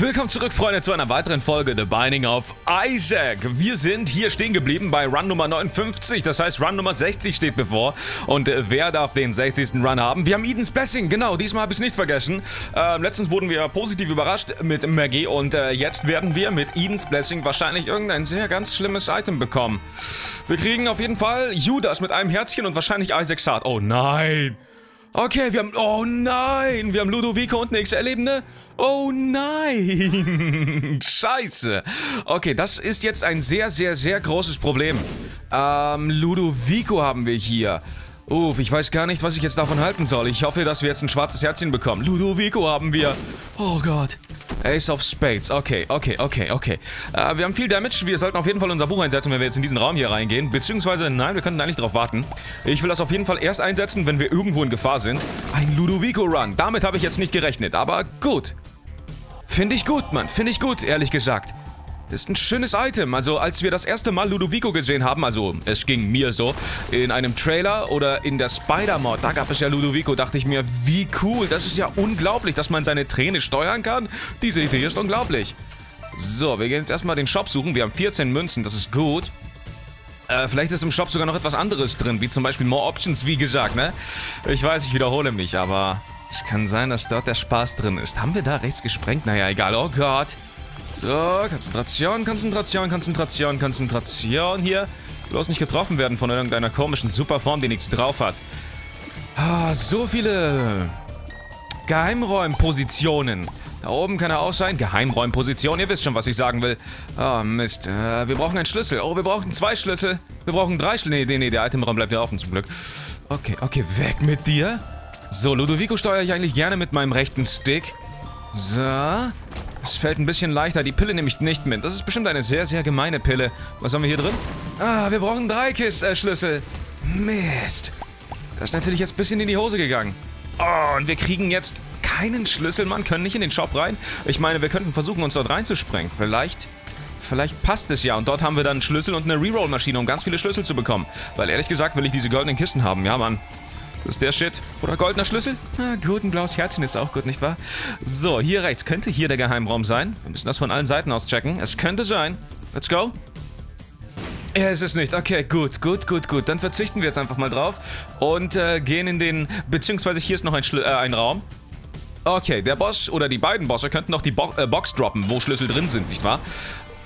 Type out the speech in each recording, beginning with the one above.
Willkommen zurück, Freunde, zu einer weiteren Folge The Binding of Isaac. Wir sind hier stehen geblieben bei Run Nummer 59, das heißt Run Nummer 60 steht bevor. Und äh, wer darf den 60. Run haben? Wir haben Eden's Blessing, genau, diesmal habe ich es nicht vergessen. Äh, letztens wurden wir positiv überrascht mit Maggie und äh, jetzt werden wir mit Eden's Blessing wahrscheinlich irgendein sehr ganz schlimmes Item bekommen. Wir kriegen auf jeden Fall Judas mit einem Herzchen und wahrscheinlich Isaac's Heart. Oh nein! Okay, wir haben... Oh nein! Wir haben Ludovico und eine XL-Ebene. Oh nein! Scheiße. Okay, das ist jetzt ein sehr, sehr, sehr großes Problem. Ähm, Ludovico haben wir hier. Uff, ich weiß gar nicht, was ich jetzt davon halten soll. Ich hoffe, dass wir jetzt ein schwarzes Herzchen bekommen. Ludovico haben wir. Oh Gott. Ace of Spades. Okay, okay, okay, okay. Äh, wir haben viel Damage. Wir sollten auf jeden Fall unser Buch einsetzen, wenn wir jetzt in diesen Raum hier reingehen. Beziehungsweise, nein, wir könnten eigentlich darauf warten. Ich will das auf jeden Fall erst einsetzen, wenn wir irgendwo in Gefahr sind. Ein Ludovico-Run. Damit habe ich jetzt nicht gerechnet, aber gut. Finde ich gut, Mann. Finde ich gut, ehrlich gesagt. Ist ein schönes Item. Also, als wir das erste Mal Ludovico gesehen haben, also es ging mir so, in einem Trailer oder in der Spider-Mod, da gab es ja Ludovico, dachte ich mir, wie cool. Das ist ja unglaublich, dass man seine Träne steuern kann. Diese Idee ist unglaublich. So, wir gehen jetzt erstmal den Shop suchen. Wir haben 14 Münzen, das ist gut. Äh, vielleicht ist im Shop sogar noch etwas anderes drin, wie zum Beispiel More Options, wie gesagt, ne? Ich weiß, ich wiederhole mich, aber es kann sein, dass dort der Spaß drin ist. Haben wir da rechts gesprengt? Naja, egal. Oh Gott. So, Konzentration, Konzentration, Konzentration, Konzentration hier. Bloß nicht getroffen werden von irgendeiner komischen Superform, die nichts drauf hat. Ah, so viele Geheimräumpositionen. Da oben kann er auch sein. Geheimräumposition. Ihr wisst schon, was ich sagen will. Oh, Mist. Äh, wir brauchen einen Schlüssel. Oh, wir brauchen zwei Schlüssel. Wir brauchen drei Schlüssel. Nee, nee, nee, der Itemraum bleibt ja offen zum Glück. Okay, okay, weg mit dir. So, Ludovico steuere ich eigentlich gerne mit meinem rechten Stick. So. Es fällt ein bisschen leichter. Die Pille nehme ich nicht mit. Das ist bestimmt eine sehr, sehr gemeine Pille. Was haben wir hier drin? Ah, wir brauchen drei Kiss-Schlüssel. Mist. Das ist natürlich jetzt ein bisschen in die Hose gegangen. Oh, und wir kriegen jetzt keinen Schlüssel, Mann. Können nicht in den Shop rein. Ich meine, wir könnten versuchen, uns dort reinzusprengen. Vielleicht... Vielleicht passt es ja. Und dort haben wir dann einen Schlüssel und eine Reroll-Maschine, um ganz viele Schlüssel zu bekommen. Weil ehrlich gesagt will ich diese goldenen Kisten haben. Ja, Mann. Das ist der Shit. Oder goldener Schlüssel? Na gut, ein blaues Herzchen ist auch gut, nicht wahr? So, hier rechts könnte hier der Geheimraum sein. Wir müssen das von allen Seiten aus checken. Es könnte sein. Let's go. Ja, es ist nicht. Okay, gut, gut, gut, gut. Dann verzichten wir jetzt einfach mal drauf und äh, gehen in den... Beziehungsweise hier ist noch ein, Schl äh, ein Raum. Okay, der Boss oder die beiden Bosse könnten noch die Bo äh, Box droppen, wo Schlüssel drin sind, nicht wahr?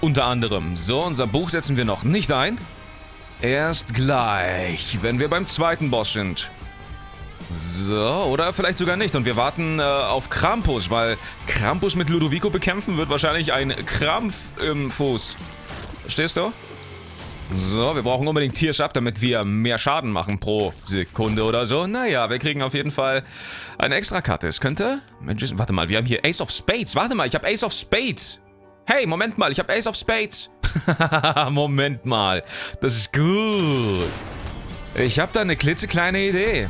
Unter anderem. So, unser Buch setzen wir noch nicht ein. Erst gleich, wenn wir beim zweiten Boss sind. So, oder vielleicht sogar nicht. Und wir warten äh, auf Krampus, weil Krampus mit Ludovico bekämpfen wird wahrscheinlich ein Krampf im Fuß. Verstehst du? So, wir brauchen unbedingt Tiersch ab, damit wir mehr Schaden machen pro Sekunde oder so. Naja, wir kriegen auf jeden Fall eine Extrakarte. Es könnte... Mensch, warte mal, wir haben hier Ace of Spades. Warte mal, ich habe Ace of Spades. Hey, Moment mal, ich habe Ace of Spades. Moment mal, das ist gut. Ich habe da eine klitzekleine Idee.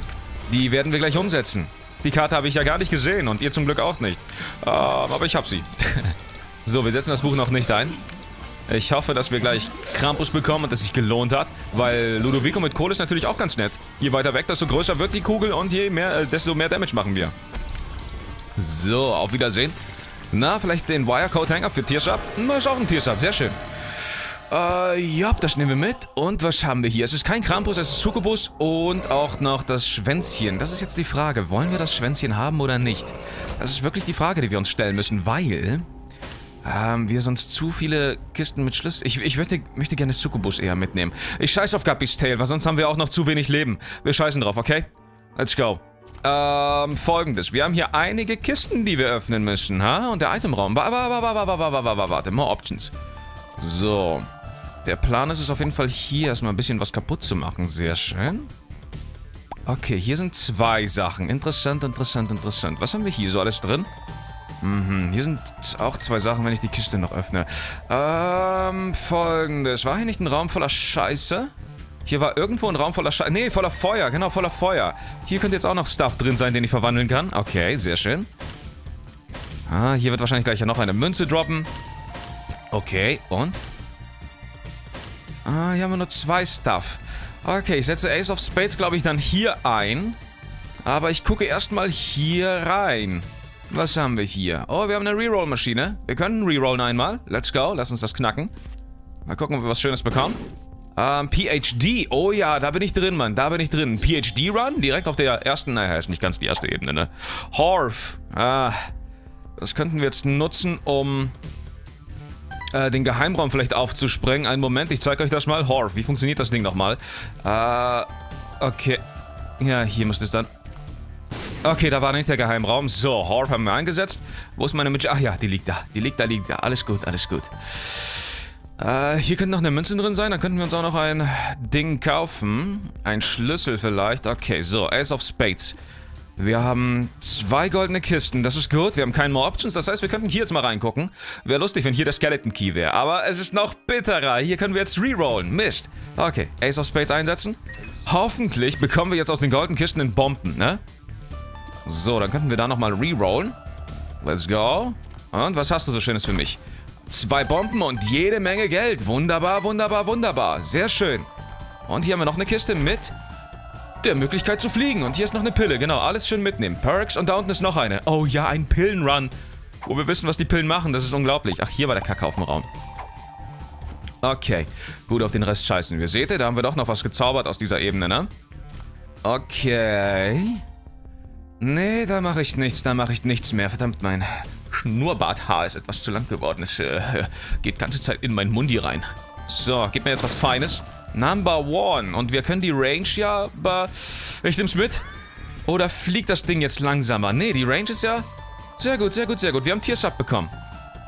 Die werden wir gleich umsetzen. Die Karte habe ich ja gar nicht gesehen und ihr zum Glück auch nicht. Ähm, aber ich habe sie. so, wir setzen das Buch noch nicht ein. Ich hoffe, dass wir gleich Krampus bekommen und es sich gelohnt hat, weil Ludovico mit Kohle ist natürlich auch ganz nett. Je weiter weg, desto größer wird die Kugel und je mehr, äh, desto mehr Damage machen wir. So, auf Wiedersehen. Na, vielleicht den Wirecode-Hanger für Tiershop? Na, ist auch ein Tiershop, sehr schön. Äh, ja, das nehmen wir mit. Und was haben wir hier? Es ist kein Krampus, es ist Succubus und auch noch das Schwänzchen. Das ist jetzt die Frage. Wollen wir das Schwänzchen haben oder nicht? Das ist wirklich die Frage, die wir uns stellen müssen, weil... Ähm, wir sonst zu viele Kisten mit Schlüssel... Ich, ich möchte, möchte gerne Succubus eher mitnehmen. Ich scheiß auf Guppy's Tail, weil sonst haben wir auch noch zu wenig Leben. Wir scheißen drauf, okay? Let's go. Ähm, folgendes. Wir haben hier einige Kisten, die wir öffnen müssen, ha? Und der Itemraum. Warte, warte, warte, warte, warte. More Options. So. Der Plan ist es auf jeden Fall hier erstmal ein bisschen was kaputt zu machen. Sehr schön. Okay, hier sind zwei Sachen. Interessant, interessant, interessant. Was haben wir hier so alles drin? Mhm, hier sind auch zwei Sachen, wenn ich die Kiste noch öffne. Ähm, folgendes. War hier nicht ein Raum voller Scheiße? Hier war irgendwo ein Raum voller Scheiße. Nee, voller Feuer. Genau, voller Feuer. Hier könnte jetzt auch noch Stuff drin sein, den ich verwandeln kann. Okay, sehr schön. Ah, hier wird wahrscheinlich gleich ja noch eine Münze droppen. Okay, und? Ah, hier haben wir nur zwei Stuff. Okay, ich setze Ace of Spades, glaube ich, dann hier ein. Aber ich gucke erstmal hier rein. Was haben wir hier? Oh, wir haben eine Reroll-Maschine. Wir können rerollen einmal. Let's go. Lass uns das knacken. Mal gucken, ob wir was Schönes bekommen. Ähm, PhD. Oh ja, da bin ich drin, Mann. Da bin ich drin. PhD-Run? Direkt auf der ersten... Naja, ist nicht ganz die erste Ebene, ne? Horf. Ah, das könnten wir jetzt nutzen, um äh, den Geheimraum vielleicht aufzusprengen. Einen Moment, ich zeige euch das mal. Horf, wie funktioniert das Ding nochmal? Äh, okay. Ja, hier müsste es dann... Okay, da war nicht der Geheimraum. So, Horf haben wir eingesetzt. Wo ist meine Münze? Ach ja, die liegt da. Die liegt da, liegt da. Alles gut, alles gut. Äh, hier könnte noch eine Münze drin sein. Dann könnten wir uns auch noch ein Ding kaufen. Ein Schlüssel vielleicht. Okay, so. Ace of Spades. Wir haben zwei goldene Kisten. Das ist gut. Wir haben keine more Options. Das heißt, wir könnten hier jetzt mal reingucken. Wäre lustig, wenn hier der Skeleton Key wäre. Aber es ist noch bitterer. Hier können wir jetzt rerollen. Mist. Okay, Ace of Spades einsetzen. Hoffentlich bekommen wir jetzt aus den goldenen Kisten den Bomben, ne? So, dann könnten wir da nochmal rerollen. Let's go. Und was hast du so Schönes für mich? Zwei Bomben und jede Menge Geld. Wunderbar, wunderbar, wunderbar. Sehr schön. Und hier haben wir noch eine Kiste mit der Möglichkeit zu fliegen. Und hier ist noch eine Pille. Genau, alles schön mitnehmen. Perks und da unten ist noch eine. Oh ja, ein Pillenrun. Wo wir wissen, was die Pillen machen. Das ist unglaublich. Ach, hier war der Kacke auf dem Raum. Okay, gut, auf den Rest scheißen wir. Seht ihr, da haben wir doch noch was gezaubert aus dieser Ebene, ne? Okay. Nee, da mache ich nichts, da mache ich nichts mehr. Verdammt, mein Schnurrbarthaar ist etwas zu lang geworden. Es äh, geht ganze Zeit in meinen Mundi rein. So, gib mir jetzt was Feines. Number one. Und wir können die Range ja... Ich nehm's mit. Oder fliegt das Ding jetzt langsamer? Nee, die Range ist ja... Sehr gut, sehr gut, sehr gut. Wir haben Tiersub bekommen.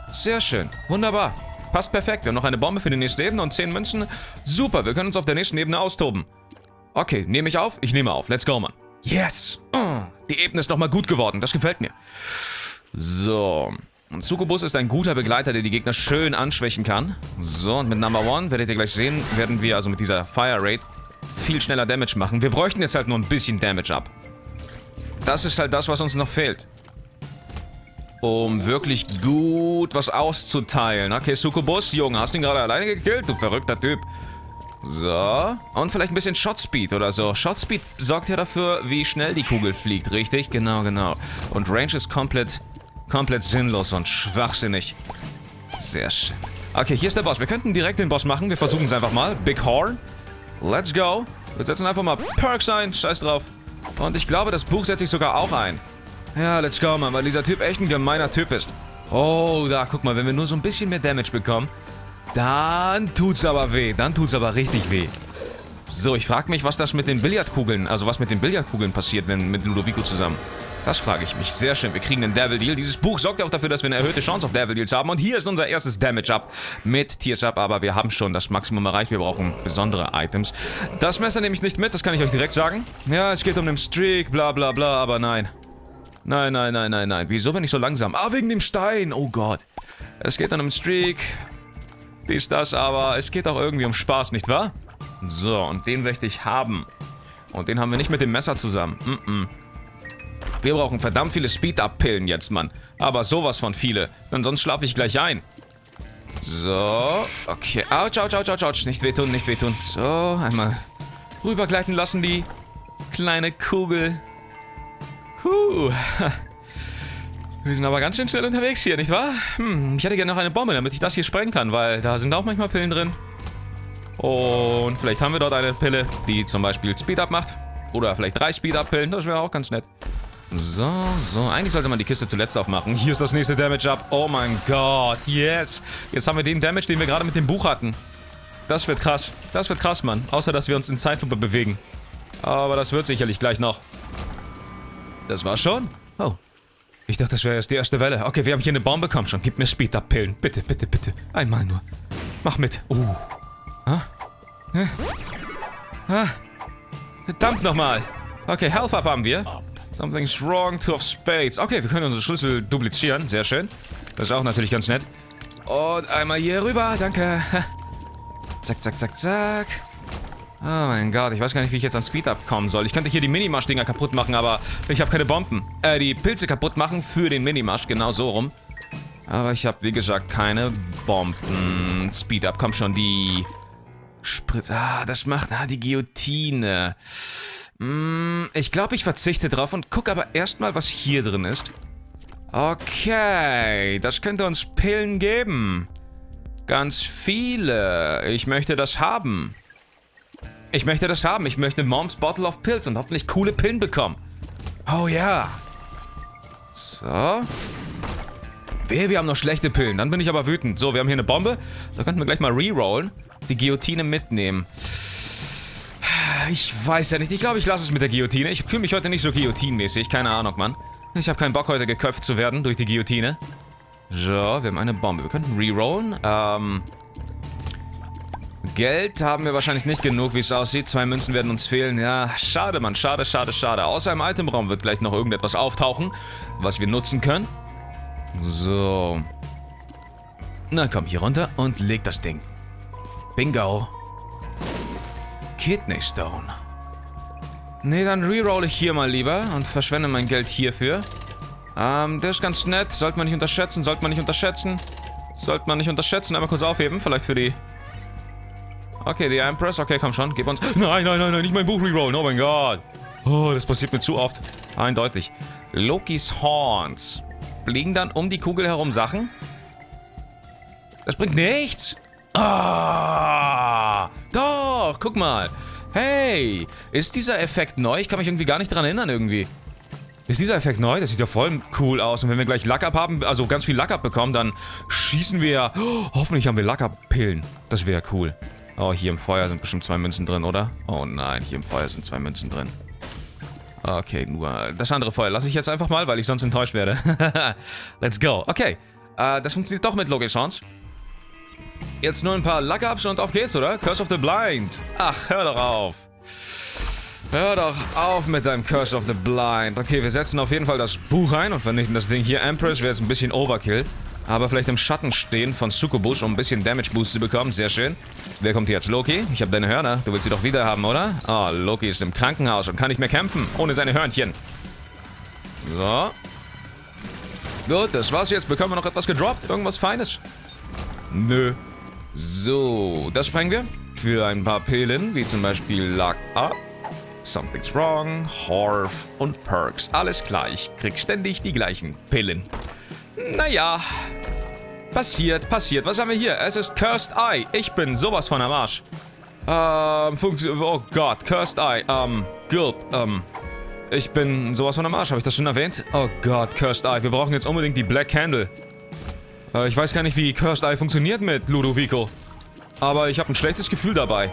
Sehr schön. Wunderbar. Passt perfekt. Wir haben noch eine Bombe für die nächste Ebene und 10 Münzen. Super, wir können uns auf der nächsten Ebene austoben. Okay, nehme ich auf? Ich nehme auf. Let's go, Mann. Yes! Oh, die Ebene ist nochmal gut geworden. Das gefällt mir. So. Und Sukubus ist ein guter Begleiter, der die Gegner schön anschwächen kann. So, und mit Number One, werdet ihr gleich sehen, werden wir also mit dieser Fire Rate viel schneller Damage machen. Wir bräuchten jetzt halt nur ein bisschen Damage ab. Das ist halt das, was uns noch fehlt. Um wirklich gut was auszuteilen. Okay, Sukubus, Junge, hast du ihn gerade alleine gekillt? Du verrückter Typ. So. Und vielleicht ein bisschen Shotspeed oder so. Shotspeed sorgt ja dafür, wie schnell die Kugel fliegt, richtig? Genau, genau. Und Range ist komplett, komplett sinnlos und schwachsinnig. Sehr schön. Okay, hier ist der Boss. Wir könnten direkt den Boss machen. Wir versuchen es einfach mal. Big Horn. Let's go. Wir setzen einfach mal Perks ein. Scheiß drauf. Und ich glaube, das Buch setze ich sogar auch ein. Ja, let's go, Mann, weil dieser Typ echt ein gemeiner Typ ist. Oh, da, guck mal, wenn wir nur so ein bisschen mehr Damage bekommen, dann tut's aber weh. Dann tut's aber richtig weh. So, ich frage mich, was das mit den Billardkugeln, also was mit den Billardkugeln passiert, wenn mit Ludovico zusammen. Das frage ich mich. Sehr schön. Wir kriegen den Devil Deal. Dieses Buch sorgt ja auch dafür, dass wir eine erhöhte Chance auf Devil Deals haben. Und hier ist unser erstes Damage Up mit Tears Up. Aber wir haben schon das Maximum erreicht. Wir brauchen besondere Items. Das Messer nehme ich nicht mit. Das kann ich euch direkt sagen. Ja, es geht um den Streak. Bla bla bla. Aber nein. Nein, nein, nein, nein, nein. Wieso bin ich so langsam? Ah, wegen dem Stein. Oh Gott. Es geht um den Streak dies, das, aber es geht auch irgendwie um Spaß, nicht wahr? So, und den möchte ich haben. Und den haben wir nicht mit dem Messer zusammen. Mm -mm. Wir brauchen verdammt viele Speed-Up-Pillen jetzt, Mann. Aber sowas von viele. Denn sonst schlafe ich gleich ein. So, okay. Autsch, autsch, autsch, autsch, autsch. Nicht wehtun, nicht wehtun. So, einmal rübergleiten lassen die kleine Kugel. Huh. Wir sind aber ganz schön schnell unterwegs hier, nicht wahr? Hm, ich hätte gerne noch eine Bombe, damit ich das hier sprengen kann, weil da sind auch manchmal Pillen drin. Und vielleicht haben wir dort eine Pille, die zum Beispiel Speed-Up macht. Oder vielleicht drei Speed-Up-Pillen, das wäre auch ganz nett. So, so. Eigentlich sollte man die Kiste zuletzt aufmachen. Hier ist das nächste Damage-Up. Oh mein Gott, yes. Jetzt haben wir den Damage, den wir gerade mit dem Buch hatten. Das wird krass. Das wird krass, Mann. Außer, dass wir uns in Zeitlupe bewegen. Aber das wird sicherlich gleich noch. Das war's schon? Oh, ich dachte, das wäre erst die erste Welle. Okay, wir haben hier eine Bombe. Komm schon, gib mir Speed-Up-Pillen. Bitte, bitte, bitte. Einmal nur. Mach mit. Uh. Ah? Hä? Ah? Verdammt nochmal. Okay, Health Up haben wir. Something's wrong, two of spades. Okay, wir können unsere Schlüssel duplizieren. Sehr schön. Das ist auch natürlich ganz nett. Und einmal hier rüber. Danke. Zack, zack, zack, zack. Oh mein Gott, ich weiß gar nicht, wie ich jetzt an Speed-Up kommen soll. Ich könnte hier die Minimasch-Dinger kaputt machen, aber ich habe keine Bomben. Äh, die Pilze kaputt machen für den Minimasch, genau so rum. Aber ich habe, wie gesagt, keine Bomben. Speed-Up, komm schon, die... Spritz... Ah, das macht... Ah, die Guillotine. Hm, ich glaube, ich verzichte drauf und gucke aber erstmal, was hier drin ist. Okay, das könnte uns Pillen geben. Ganz viele. Ich möchte das haben. Ich möchte das haben. Ich möchte Moms Bottle of Pills und hoffentlich coole Pillen bekommen. Oh ja. So. Wehe, wir haben noch schlechte Pillen. Dann bin ich aber wütend. So, wir haben hier eine Bombe. Da könnten wir gleich mal rerollen. Die Guillotine mitnehmen. Ich weiß ja nicht. Ich glaube, ich lasse es mit der Guillotine. Ich fühle mich heute nicht so guillotinmäßig. Keine Ahnung, Mann. Ich habe keinen Bock, heute geköpft zu werden durch die Guillotine. So, wir haben eine Bombe. Wir könnten rerollen. Ähm... Geld haben wir wahrscheinlich nicht genug, wie es aussieht. Zwei Münzen werden uns fehlen. Ja, schade, Mann. Schade, schade, schade. Außer im Itemraum wird gleich noch irgendetwas auftauchen, was wir nutzen können. So. Na komm, hier runter und leg das Ding. Bingo. Kidney Stone. Nee, dann reroll ich hier mal lieber und verschwende mein Geld hierfür. Ähm, der ist ganz nett. Sollte man nicht unterschätzen, sollte man nicht unterschätzen. Sollte man nicht unterschätzen. Einmal kurz aufheben, vielleicht für die... Okay, die Empress. Okay, komm schon, gib uns... Nein, nein, nein, nein, nicht mein Buch rerollen. Oh mein Gott. Oh, das passiert mir zu oft. Eindeutig. Lokis Horns. Fliegen dann um die Kugel herum Sachen? Das bringt nichts. Ah, doch, guck mal. Hey, ist dieser Effekt neu? Ich kann mich irgendwie gar nicht dran erinnern irgendwie. Ist dieser Effekt neu? Das sieht ja voll cool aus. Und wenn wir gleich Lack-Up haben, also ganz viel Lack-Up bekommen, dann schießen wir... Oh, hoffentlich haben wir Lack-Up-Pillen. Das wäre cool. Oh, hier im Feuer sind bestimmt zwei Münzen drin, oder? Oh nein, hier im Feuer sind zwei Münzen drin. Okay, nur das andere Feuer lasse ich jetzt einfach mal, weil ich sonst enttäuscht werde. Let's go. Okay, äh, das funktioniert doch mit Logisons. Jetzt nur ein paar Luck-Ups und auf geht's, oder? Curse of the Blind. Ach, hör doch auf. Hör doch auf mit deinem Curse of the Blind. Okay, wir setzen auf jeden Fall das Buch ein und vernichten das Ding hier. Empress wäre jetzt ein bisschen Overkill. Aber vielleicht im Schatten stehen von Succubus, um ein bisschen Damage Boost zu bekommen. Sehr schön. Wer kommt hier jetzt? Loki? Ich habe deine Hörner. Du willst sie doch wieder haben, oder? Oh, Loki ist im Krankenhaus und kann nicht mehr kämpfen. Ohne seine Hörnchen. So. Gut, das war's jetzt. Bekommen wir noch etwas gedroppt? Irgendwas Feines? Nö. So, das sprengen wir. Für ein paar Pillen, wie zum Beispiel Luck Up. Something's Wrong, Horf und Perks. Alles klar, ich krieg ständig die gleichen Pillen. Naja. Passiert, passiert. Was haben wir hier? Es ist Cursed Eye. Ich bin sowas von am Arsch. Ähm, Oh Gott, Cursed Eye. Ähm, Gulp. Ähm, ich bin sowas von am Arsch. Habe ich das schon erwähnt? Oh Gott, Cursed Eye. Wir brauchen jetzt unbedingt die Black Candle. Äh, ich weiß gar nicht, wie Cursed Eye funktioniert mit Ludovico. Aber ich habe ein schlechtes Gefühl dabei.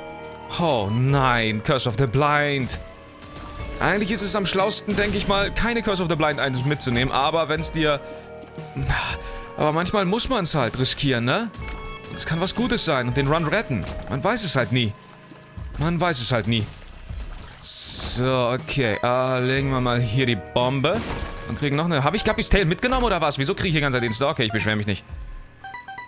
Oh nein, Curse of the Blind. Eigentlich ist es am schlausten, denke ich mal, keine Curse of the Blind mitzunehmen. Aber wenn es dir aber manchmal muss man es halt riskieren, ne? Es kann was Gutes sein und den Run retten. Man weiß es halt nie. Man weiß es halt nie. So, okay. Uh, legen wir mal hier die Bombe. Und kriegen noch eine... Habe ich Guppys Tail mitgenommen oder was? Wieso kriege ich hier ganz den Star? Okay, ich beschwere mich nicht.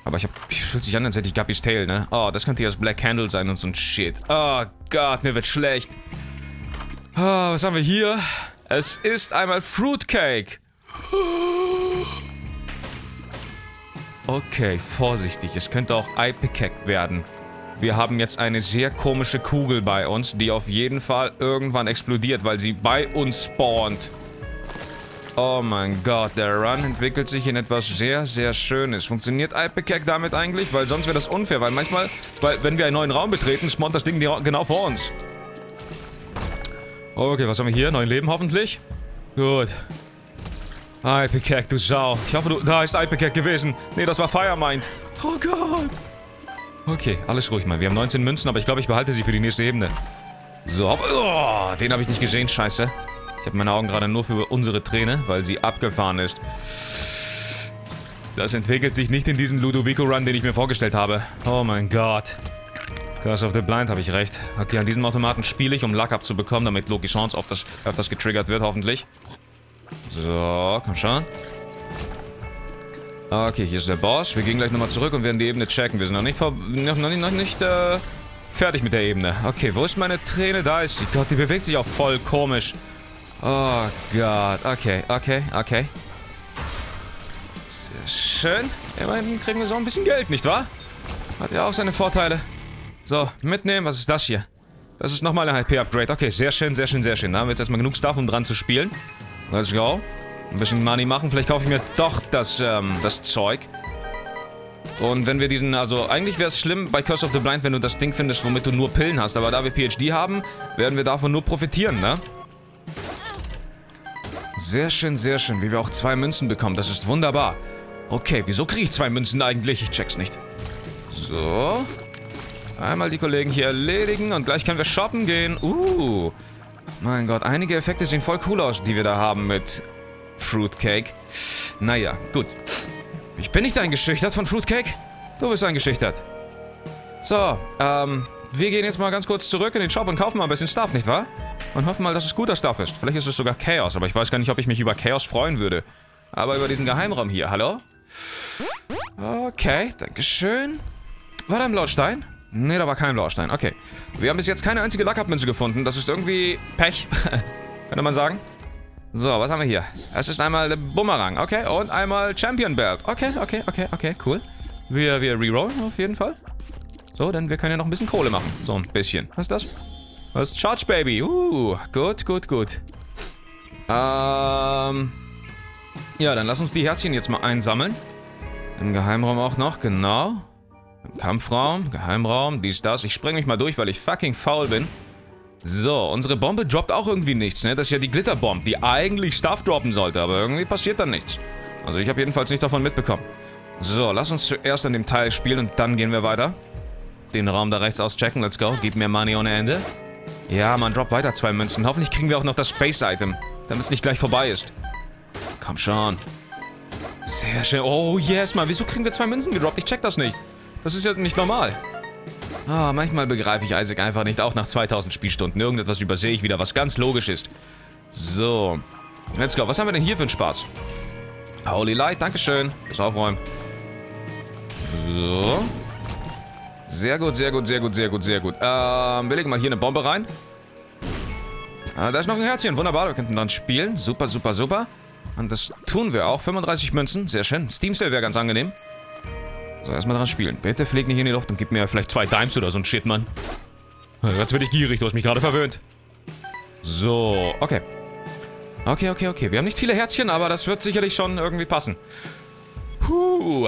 Aber ich hab... Fühlt sich an, als hätte ich Guppys Tail, ne? Oh, das könnte ja das Black Candle sein und so ein Shit. Oh Gott, mir wird schlecht. Oh, was haben wir hier? Es ist einmal Fruitcake. Okay, vorsichtig. Es könnte auch Ipecac werden. Wir haben jetzt eine sehr komische Kugel bei uns, die auf jeden Fall irgendwann explodiert, weil sie bei uns spawnt. Oh mein Gott, der Run entwickelt sich in etwas sehr, sehr Schönes. Funktioniert Ipecac damit eigentlich? Weil sonst wäre das unfair, weil manchmal, weil wenn wir einen neuen Raum betreten, spawnt das Ding genau vor uns. Okay, was haben wir hier? Neun Leben hoffentlich? Gut. Ipecac, du Sau. Ich hoffe, du... Da ist Ipecac gewesen. Nee, das war Firemind. Oh Gott. Okay, alles ruhig, Mann. Wir haben 19 Münzen, aber ich glaube, ich behalte sie für die nächste Ebene. So. Oh, den habe ich nicht gesehen. Scheiße. Ich habe meine Augen gerade nur für unsere Träne, weil sie abgefahren ist. Das entwickelt sich nicht in diesen Ludovico-Run, den ich mir vorgestellt habe. Oh mein Gott. Curse of the Blind, habe ich recht. Okay, an diesem Automaten spiele ich, um Luck abzubekommen, damit Loki Chance das, öfters getriggert wird, hoffentlich. So, komm schon. Okay, hier ist der Boss. Wir gehen gleich nochmal zurück und werden die Ebene checken. Wir sind noch nicht, noch, noch noch nicht äh, fertig mit der Ebene. Okay, wo ist meine Träne? Da ist sie. Gott, die bewegt sich auch voll komisch. Oh Gott. Okay, okay, okay. Sehr schön. Immerhin kriegen wir so ein bisschen Geld, nicht wahr? Hat ja auch seine Vorteile. So, mitnehmen. Was ist das hier? Das ist nochmal ein HP-Upgrade. Okay, sehr schön, sehr schön, sehr schön. Da haben wir jetzt erstmal genug Stuff, um dran zu spielen. Let's go. Ein bisschen Money machen. Vielleicht kaufe ich mir doch das, ähm, das Zeug. Und wenn wir diesen, also eigentlich wäre es schlimm bei Curse of the Blind, wenn du das Ding findest, womit du nur Pillen hast. Aber da wir PhD haben, werden wir davon nur profitieren, ne? Sehr schön, sehr schön. Wie wir auch zwei Münzen bekommen. Das ist wunderbar. Okay, wieso kriege ich zwei Münzen eigentlich? Ich check's nicht. So. Einmal die Kollegen hier erledigen und gleich können wir shoppen gehen. Uh. Mein Gott, einige Effekte sehen voll cool aus, die wir da haben mit Fruitcake. Naja, gut. Ich bin nicht eingeschüchtert von Fruitcake. Du bist eingeschüchtert. So, ähm, wir gehen jetzt mal ganz kurz zurück in den Shop und kaufen mal ein bisschen Stuff, nicht wahr? Und hoffen mal, dass es guter Stuff ist. Vielleicht ist es sogar Chaos, aber ich weiß gar nicht, ob ich mich über Chaos freuen würde. Aber über diesen Geheimraum hier, hallo? Okay, dankeschön. War da ein Blauststein? Nee, da war kein Blaustein. Okay. Wir haben bis jetzt keine einzige Lackabmünze gefunden. Das ist irgendwie Pech. Könnte man sagen. So, was haben wir hier? Es ist einmal der Bumerang. Okay, und einmal Champion Belt. Okay, okay, okay, okay, cool. Wir, wir rerollen auf jeden Fall. So, denn wir können ja noch ein bisschen Kohle machen. So, ein bisschen. Was ist das? Ist Charge Baby. Uh, gut, gut, gut. Ähm... Ja, dann lass uns die Herzchen jetzt mal einsammeln. Im Geheimraum auch noch, genau. Im Kampfraum, Geheimraum, dies, das. Ich spreng mich mal durch, weil ich fucking faul bin. So, unsere Bombe droppt auch irgendwie nichts, ne? Das ist ja die Glitterbomb, die eigentlich Stuff droppen sollte, aber irgendwie passiert dann nichts. Also ich habe jedenfalls nicht davon mitbekommen. So, lass uns zuerst an dem Teil spielen und dann gehen wir weiter. Den Raum da rechts auschecken, let's go. Gib mir Money ohne Ende. Ja, man droppt weiter zwei Münzen. Hoffentlich kriegen wir auch noch das Space-Item, damit es nicht gleich vorbei ist. Komm schon. Sehr schön. Oh, yes, Mann. Wieso kriegen wir zwei Münzen gedroppt? Ich check das nicht. Das ist ja nicht normal. Ah, manchmal begreife ich Isaac einfach nicht, auch nach 2000 Spielstunden. Irgendetwas übersehe ich wieder, was ganz logisch ist. So. Let's go. Was haben wir denn hier für einen Spaß? Holy Light, Dankeschön. Bis aufräumen. So. Sehr gut, sehr gut, sehr gut, sehr gut, sehr gut. Ähm, wir legen mal hier eine Bombe rein. Ah, da ist noch ein Herzchen. Wunderbar, wir könnten dann spielen. Super, super, super. Und das tun wir auch. 35 Münzen, sehr schön. Steam Sale wäre ganz angenehm. So, erstmal dran spielen. Bitte flieg nicht in die Luft und gib mir vielleicht zwei Dimes oder so ein Shit, Mann. Jetzt werde ich gierig, du hast mich gerade verwöhnt. So, okay. Okay, okay, okay. Wir haben nicht viele Herzchen, aber das wird sicherlich schon irgendwie passen. Puh.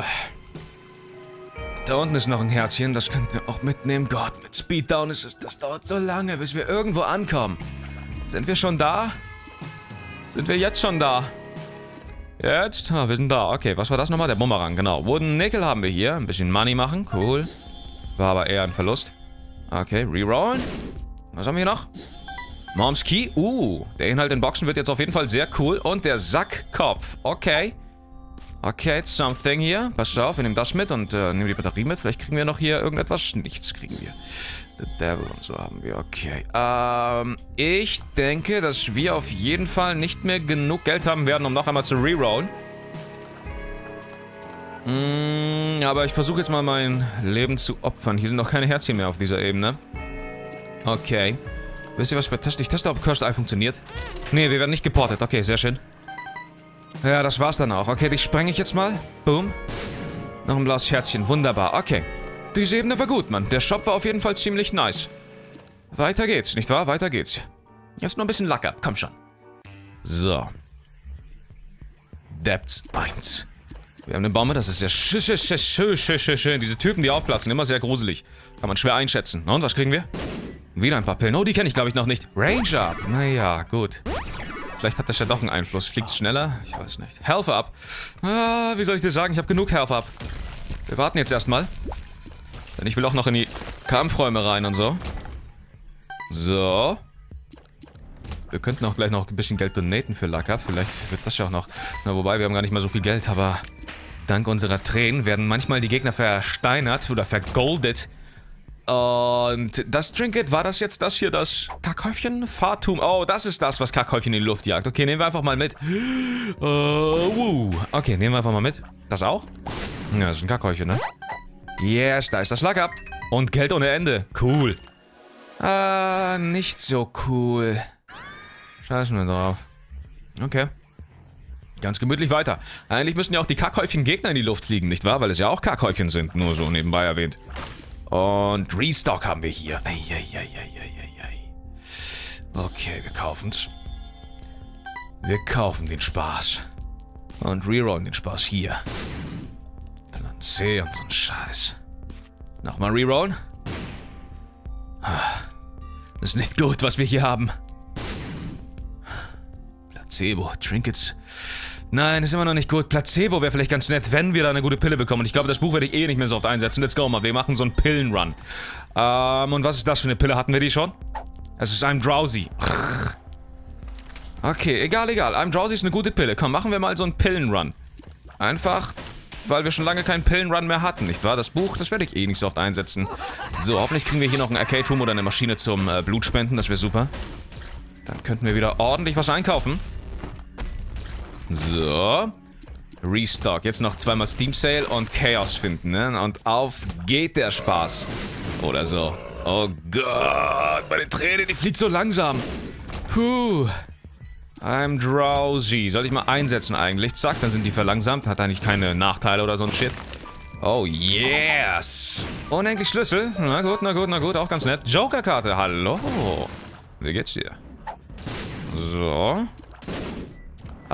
Da unten ist noch ein Herzchen, das könnten wir auch mitnehmen. Gott, mit Speeddown ist es, das dauert so lange, bis wir irgendwo ankommen. Sind wir schon da? Sind wir jetzt schon da? Jetzt? Ah, wir sind da. Okay, was war das nochmal? Der Bumerang, genau. Wooden Nickel haben wir hier. Ein bisschen Money machen. Cool. War aber eher ein Verlust. Okay, rerollen. Was haben wir hier noch? Moms Key. Uh, der Inhalt in Boxen wird jetzt auf jeden Fall sehr cool. Und der Sackkopf. Okay. Okay, something hier. Pass auf, wir nehmen das mit und äh, nehmen die Batterie mit. Vielleicht kriegen wir noch hier irgendetwas. Nichts kriegen wir. The Devil und so haben wir. Okay. Ähm, ich denke, dass wir auf jeden Fall nicht mehr genug Geld haben werden, um noch einmal zu rerollen. Mm, aber ich versuche jetzt mal mein Leben zu opfern. Hier sind noch keine Herzchen mehr auf dieser Ebene. Okay. Wisst ihr was, ich teste, ich teste, ob Cursed Eye funktioniert. Nee, wir werden nicht geportet. Okay, sehr schön. Ja, das war's dann auch. Okay, die spreng ich jetzt mal. Boom. Noch ein blaues Herzchen. Wunderbar. Okay. Diese Ebene war gut, Mann. Der Shop war auf jeden Fall ziemlich nice. Weiter geht's, nicht wahr? Weiter geht's. Jetzt nur ein bisschen Lack ab. Komm schon. So. Depths 1. Wir haben eine Bombe, das ist sehr schön, schön, schön, schön, schön. Diese Typen, die aufplatzen, immer sehr gruselig. Kann man schwer einschätzen. Und, was kriegen wir? Wieder ein paar Pillen. Oh, die kenne ich, glaube ich, noch nicht. Ranger. Naja, gut. Vielleicht hat das ja doch einen Einfluss. Fliegt's schneller? Ich weiß nicht. Health up. Ah, wie soll ich dir sagen? Ich habe genug Health up. Wir warten jetzt erstmal. Denn ich will auch noch in die Kampfräume rein und so. So. Wir könnten auch gleich noch ein bisschen Geld donaten für Luck Up. Vielleicht wird das ja auch noch... Na, wobei, wir haben gar nicht mal so viel Geld, aber... Dank unserer Tränen werden manchmal die Gegner versteinert oder vergoldet. Und das Trinket, war das jetzt das hier, das Kackhäufchen? Fahrtum. Oh, das ist das, was Kackhäufchen in die Luft jagt. Okay, nehmen wir einfach mal mit. Uh. Okay, nehmen wir einfach mal mit. Das auch? Ja, das ist ein Kackhäufchen, ne? Yes, da ist das Luck Up. Und Geld ohne Ende. Cool. Ah, nicht so cool. Scheißen wir drauf. Okay. Ganz gemütlich weiter. Eigentlich müssten ja auch die Kackhäufchen Gegner in die Luft fliegen, nicht wahr? Weil es ja auch Kackhäufchen sind, nur so nebenbei erwähnt. Und Restock haben wir hier. Eieieiei. Okay, wir kaufen's. Wir kaufen den Spaß. Und rerollen den Spaß hier. Plan C und so'n Scheiß. Nochmal rerollen. Das ist nicht gut, was wir hier haben. Placebo, Trinkets. Nein, ist immer noch nicht gut. Placebo wäre vielleicht ganz nett, wenn wir da eine gute Pille bekommen. Und ich glaube, das Buch werde ich eh nicht mehr so oft einsetzen. Let's go mal. Wir machen so einen Pillenrun. Ähm, und was ist das für eine Pille? Hatten wir die schon? Es ist I'm Drowsy. Okay, egal, egal. I'm Drowsy ist eine gute Pille. Komm, machen wir mal so einen Pillenrun. Einfach, weil wir schon lange keinen Pillenrun mehr hatten, nicht wahr? Das Buch, das werde ich eh nicht so oft einsetzen. So, hoffentlich kriegen wir hier noch einen Arcade Room oder eine Maschine zum äh, Blutspenden. Das wäre super. Dann könnten wir wieder ordentlich was einkaufen. So. Restock. Jetzt noch zweimal Steam Sale und Chaos finden, ne? Und auf geht der Spaß. Oder so. Oh Gott, meine Träne, die fliegt so langsam. Puh. I'm drowsy. Soll ich mal einsetzen eigentlich? Zack, dann sind die verlangsamt. Hat eigentlich keine Nachteile oder so ein Shit. Oh, yes. Unendlich Schlüssel. Na gut, na gut, na gut. Auch ganz nett. Joker-Karte. Hallo. Wie geht's dir? So.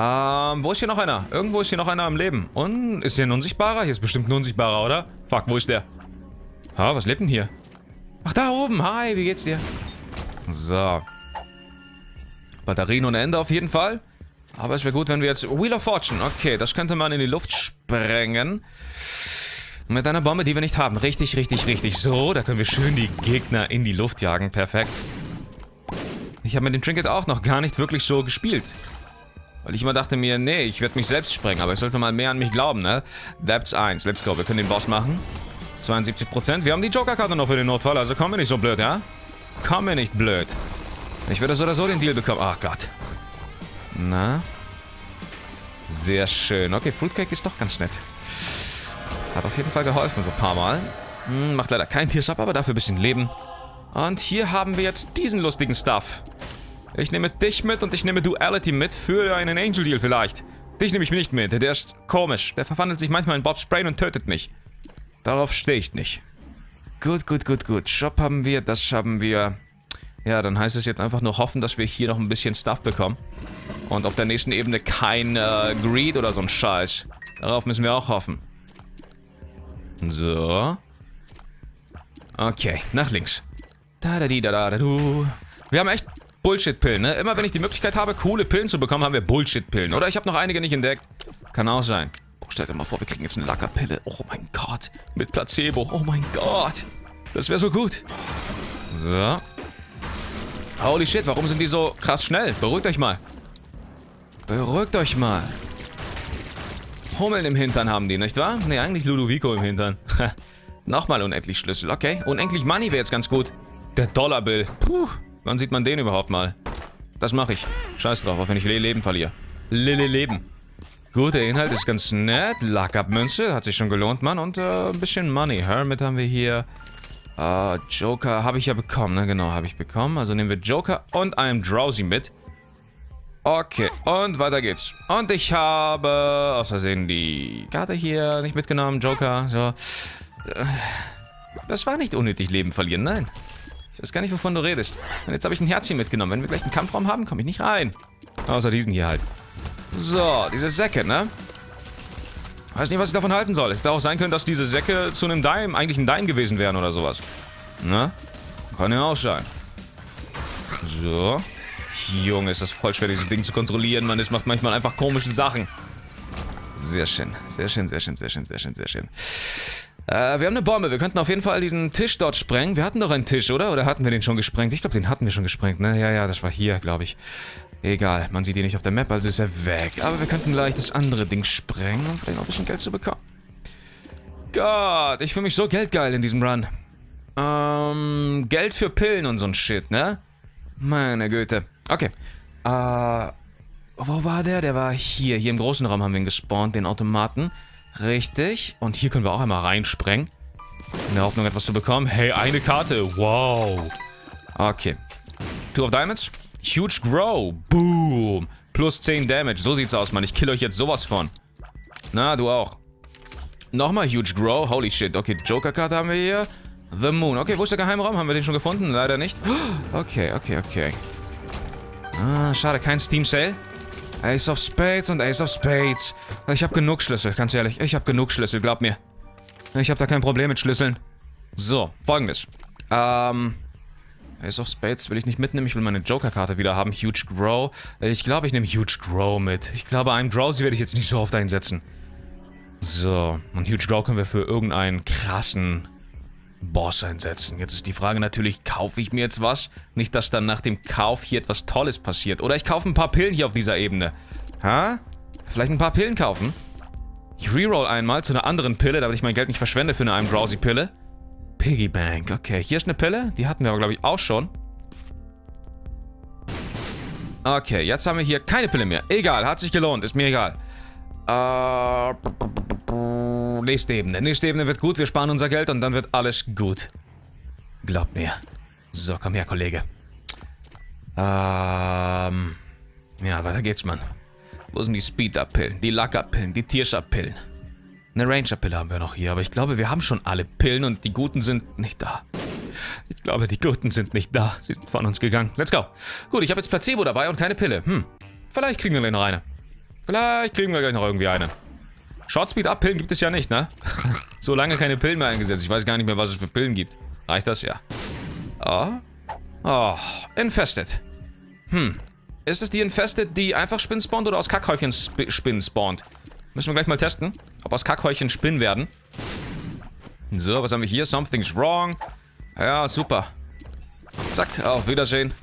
Ähm, wo ist hier noch einer? Irgendwo ist hier noch einer am Leben. Und ist hier ein Unsichtbarer? Hier ist bestimmt ein Unsichtbarer, oder? Fuck, wo ist der? Ha, was lebt denn hier? Ach, da oben. Hi, wie geht's dir? So. Batterien ohne Ende auf jeden Fall. Aber es wäre gut, wenn wir jetzt... Wheel of Fortune. Okay, das könnte man in die Luft sprengen. Mit einer Bombe, die wir nicht haben. Richtig, richtig, richtig. So, da können wir schön die Gegner in die Luft jagen. Perfekt. Ich habe mit dem Trinket auch noch gar nicht wirklich so gespielt. Weil ich immer dachte mir, nee, ich werde mich selbst sprengen, aber ich sollte mal mehr an mich glauben, ne? Depths 1, let's go, wir können den Boss machen. 72%, wir haben die Joker-Karte noch für den Notfall, also komm mir nicht so blöd, ja? Komm mir nicht blöd. Ich würde so oder so den Deal bekommen. Ach Gott. Na? Sehr schön. Okay, Fruitcake ist doch ganz nett. Hat auf jeden Fall geholfen, so ein paar Mal. Hm, macht leider keinen Tiershop, aber dafür ein bisschen Leben. Und hier haben wir jetzt diesen lustigen Stuff. Ich nehme dich mit und ich nehme Duality mit für einen Angel Deal vielleicht. Dich nehme ich nicht mit, der ist komisch. Der verwandelt sich manchmal in Bob's Brain und tötet mich. Darauf stehe ich nicht. Gut, gut, gut, gut. Shop haben wir, das haben wir. Ja, dann heißt es jetzt einfach nur hoffen, dass wir hier noch ein bisschen Stuff bekommen. Und auf der nächsten Ebene kein äh, Greed oder so ein Scheiß. Darauf müssen wir auch hoffen. So. Okay, nach links. Da da di da da da du. Wir haben echt Bullshit-Pillen, ne? Immer wenn ich die Möglichkeit habe, coole Pillen zu bekommen, haben wir Bullshit-Pillen. Oder ich habe noch einige nicht entdeckt. Kann auch sein. Oh, stell dir mal vor, wir kriegen jetzt eine Lackerpille. Oh mein Gott. Mit Placebo. Oh mein Gott. Das wäre so gut. So. Holy shit, warum sind die so krass schnell? Beruhigt euch mal. Beruhigt euch mal. Hummeln im Hintern haben die, nicht wahr? Ne, eigentlich Ludovico im Hintern. Nochmal unendlich Schlüssel, okay. Unendlich Money wäre jetzt ganz gut. Der Dollarbill. Puh. Wann sieht man den überhaupt mal? Das mache ich. Scheiß drauf, auch wenn ich Leben verliere. Lille Leben. Gut, der Inhalt ist ganz nett. Luck-Up-Münze, hat sich schon gelohnt, Mann. Und äh, ein bisschen Money. Hermit haben wir hier. Äh, Joker habe ich ja bekommen, ne? Genau, habe ich bekommen. Also nehmen wir Joker und I'm Drowsy mit. Okay, und weiter geht's. Und ich habe aus Versehen die Karte hier nicht mitgenommen, Joker. So. Äh, das war nicht unnötig Leben verlieren, nein. Ich weiß gar nicht, wovon du redest. Und jetzt habe ich ein Herzchen mitgenommen. Wenn wir gleich einen Kampfraum haben, komme ich nicht rein. Außer diesen hier halt. So, diese Säcke, ne? Weiß nicht, was ich davon halten soll. Es hätte auch sein können, dass diese Säcke zu einem Dime, eigentlich ein Dime gewesen wären oder sowas. Ne? Kann ja auch sein. So. Junge, ist das voll schwer, dieses Ding zu kontrollieren. Man, es macht manchmal einfach komische Sachen. Sehr schön. Sehr schön, sehr schön, sehr schön, sehr schön, sehr schön. Äh, wir haben eine Bombe. Wir könnten auf jeden Fall diesen Tisch dort sprengen. Wir hatten doch einen Tisch, oder? Oder hatten wir den schon gesprengt? Ich glaube, den hatten wir schon gesprengt, ne? Ja, ja, das war hier, glaube ich. Egal, man sieht ihn nicht auf der Map, also ist er weg. Aber wir könnten gleich das andere Ding sprengen, um vielleicht noch ein bisschen Geld zu bekommen. Gott, ich fühle mich so geldgeil in diesem Run. Ähm, Geld für Pillen und so ein Shit, ne? Meine Güte. Okay. Äh, wo war der? Der war hier. Hier im großen Raum haben wir ihn gespawnt, den Automaten. Richtig. Und hier können wir auch einmal reinsprengen. In der Hoffnung, etwas zu bekommen. Hey, eine Karte. Wow. Okay. Two of Diamonds. Huge Grow. Boom. Plus 10 Damage. So sieht's aus, Mann. Ich kill euch jetzt sowas von. Na, du auch. Nochmal Huge Grow. Holy shit. Okay, Joker-Karte haben wir hier. The Moon. Okay, wo ist der Geheimraum? Haben wir den schon gefunden? Leider nicht. Okay, okay, okay. Ah, schade. Kein Steam Sale. Ace of Spades und Ace of Spades. Ich habe genug Schlüssel, ganz ehrlich. Ich habe genug Schlüssel, glaub mir. Ich habe da kein Problem mit Schlüsseln. So, folgendes. Ähm... Ace of Spades will ich nicht mitnehmen. Ich will meine Joker-Karte wieder haben. Huge Grow. Ich glaube, ich nehme Huge Grow mit. Ich glaube, einen Drowsy werde ich jetzt nicht so oft einsetzen. So, und Huge Grow können wir für irgendeinen krassen Boss einsetzen. Jetzt ist die Frage natürlich, kaufe ich mir jetzt was? Nicht, dass dann nach dem Kauf hier etwas Tolles passiert. Oder ich kaufe ein paar Pillen hier auf dieser Ebene. Ha? Vielleicht ein paar Pillen kaufen? Ich reroll einmal zu einer anderen Pille, damit ich mein Geld nicht verschwende für eine I'm Drowsy Pille. Piggy Bank. Okay, hier ist eine Pille. Die hatten wir aber, glaube ich, auch schon. Okay, jetzt haben wir hier keine Pille mehr. Egal, hat sich gelohnt. Ist mir egal. Äh, nächste Ebene. Nächste Ebene wird gut. Wir sparen unser Geld und dann wird alles gut. Glaubt mir. So, komm her, Kollege. Ähm... Ja, weiter geht's, Mann. Wo sind die Speed-Up-Pillen, die Luck-Up-Pillen, die Tiershop-Pillen? Eine Ranger-Pille haben wir noch hier, aber ich glaube, wir haben schon alle Pillen und die guten sind nicht da. Ich glaube, die guten sind nicht da. Sie sind von uns gegangen. Let's go. Gut, ich habe jetzt Placebo dabei und keine Pille. Hm, vielleicht kriegen wir gleich noch eine. Vielleicht kriegen wir gleich noch irgendwie eine. Short Speed Up Pillen gibt es ja nicht, ne? so lange keine Pillen mehr eingesetzt. Ich weiß gar nicht mehr, was es für Pillen gibt. Reicht das? Ja. Oh. Oh, Infested. Hm. Ist es die Infested, die einfach Spinnen spawnt oder aus Kackhäufchen Sp Spinnen spawnt? Müssen wir gleich mal testen, ob aus Kackhäufchen Spinnen werden. So, was haben wir hier? Something's wrong. Ja, super. Zack, auf Wiedersehen.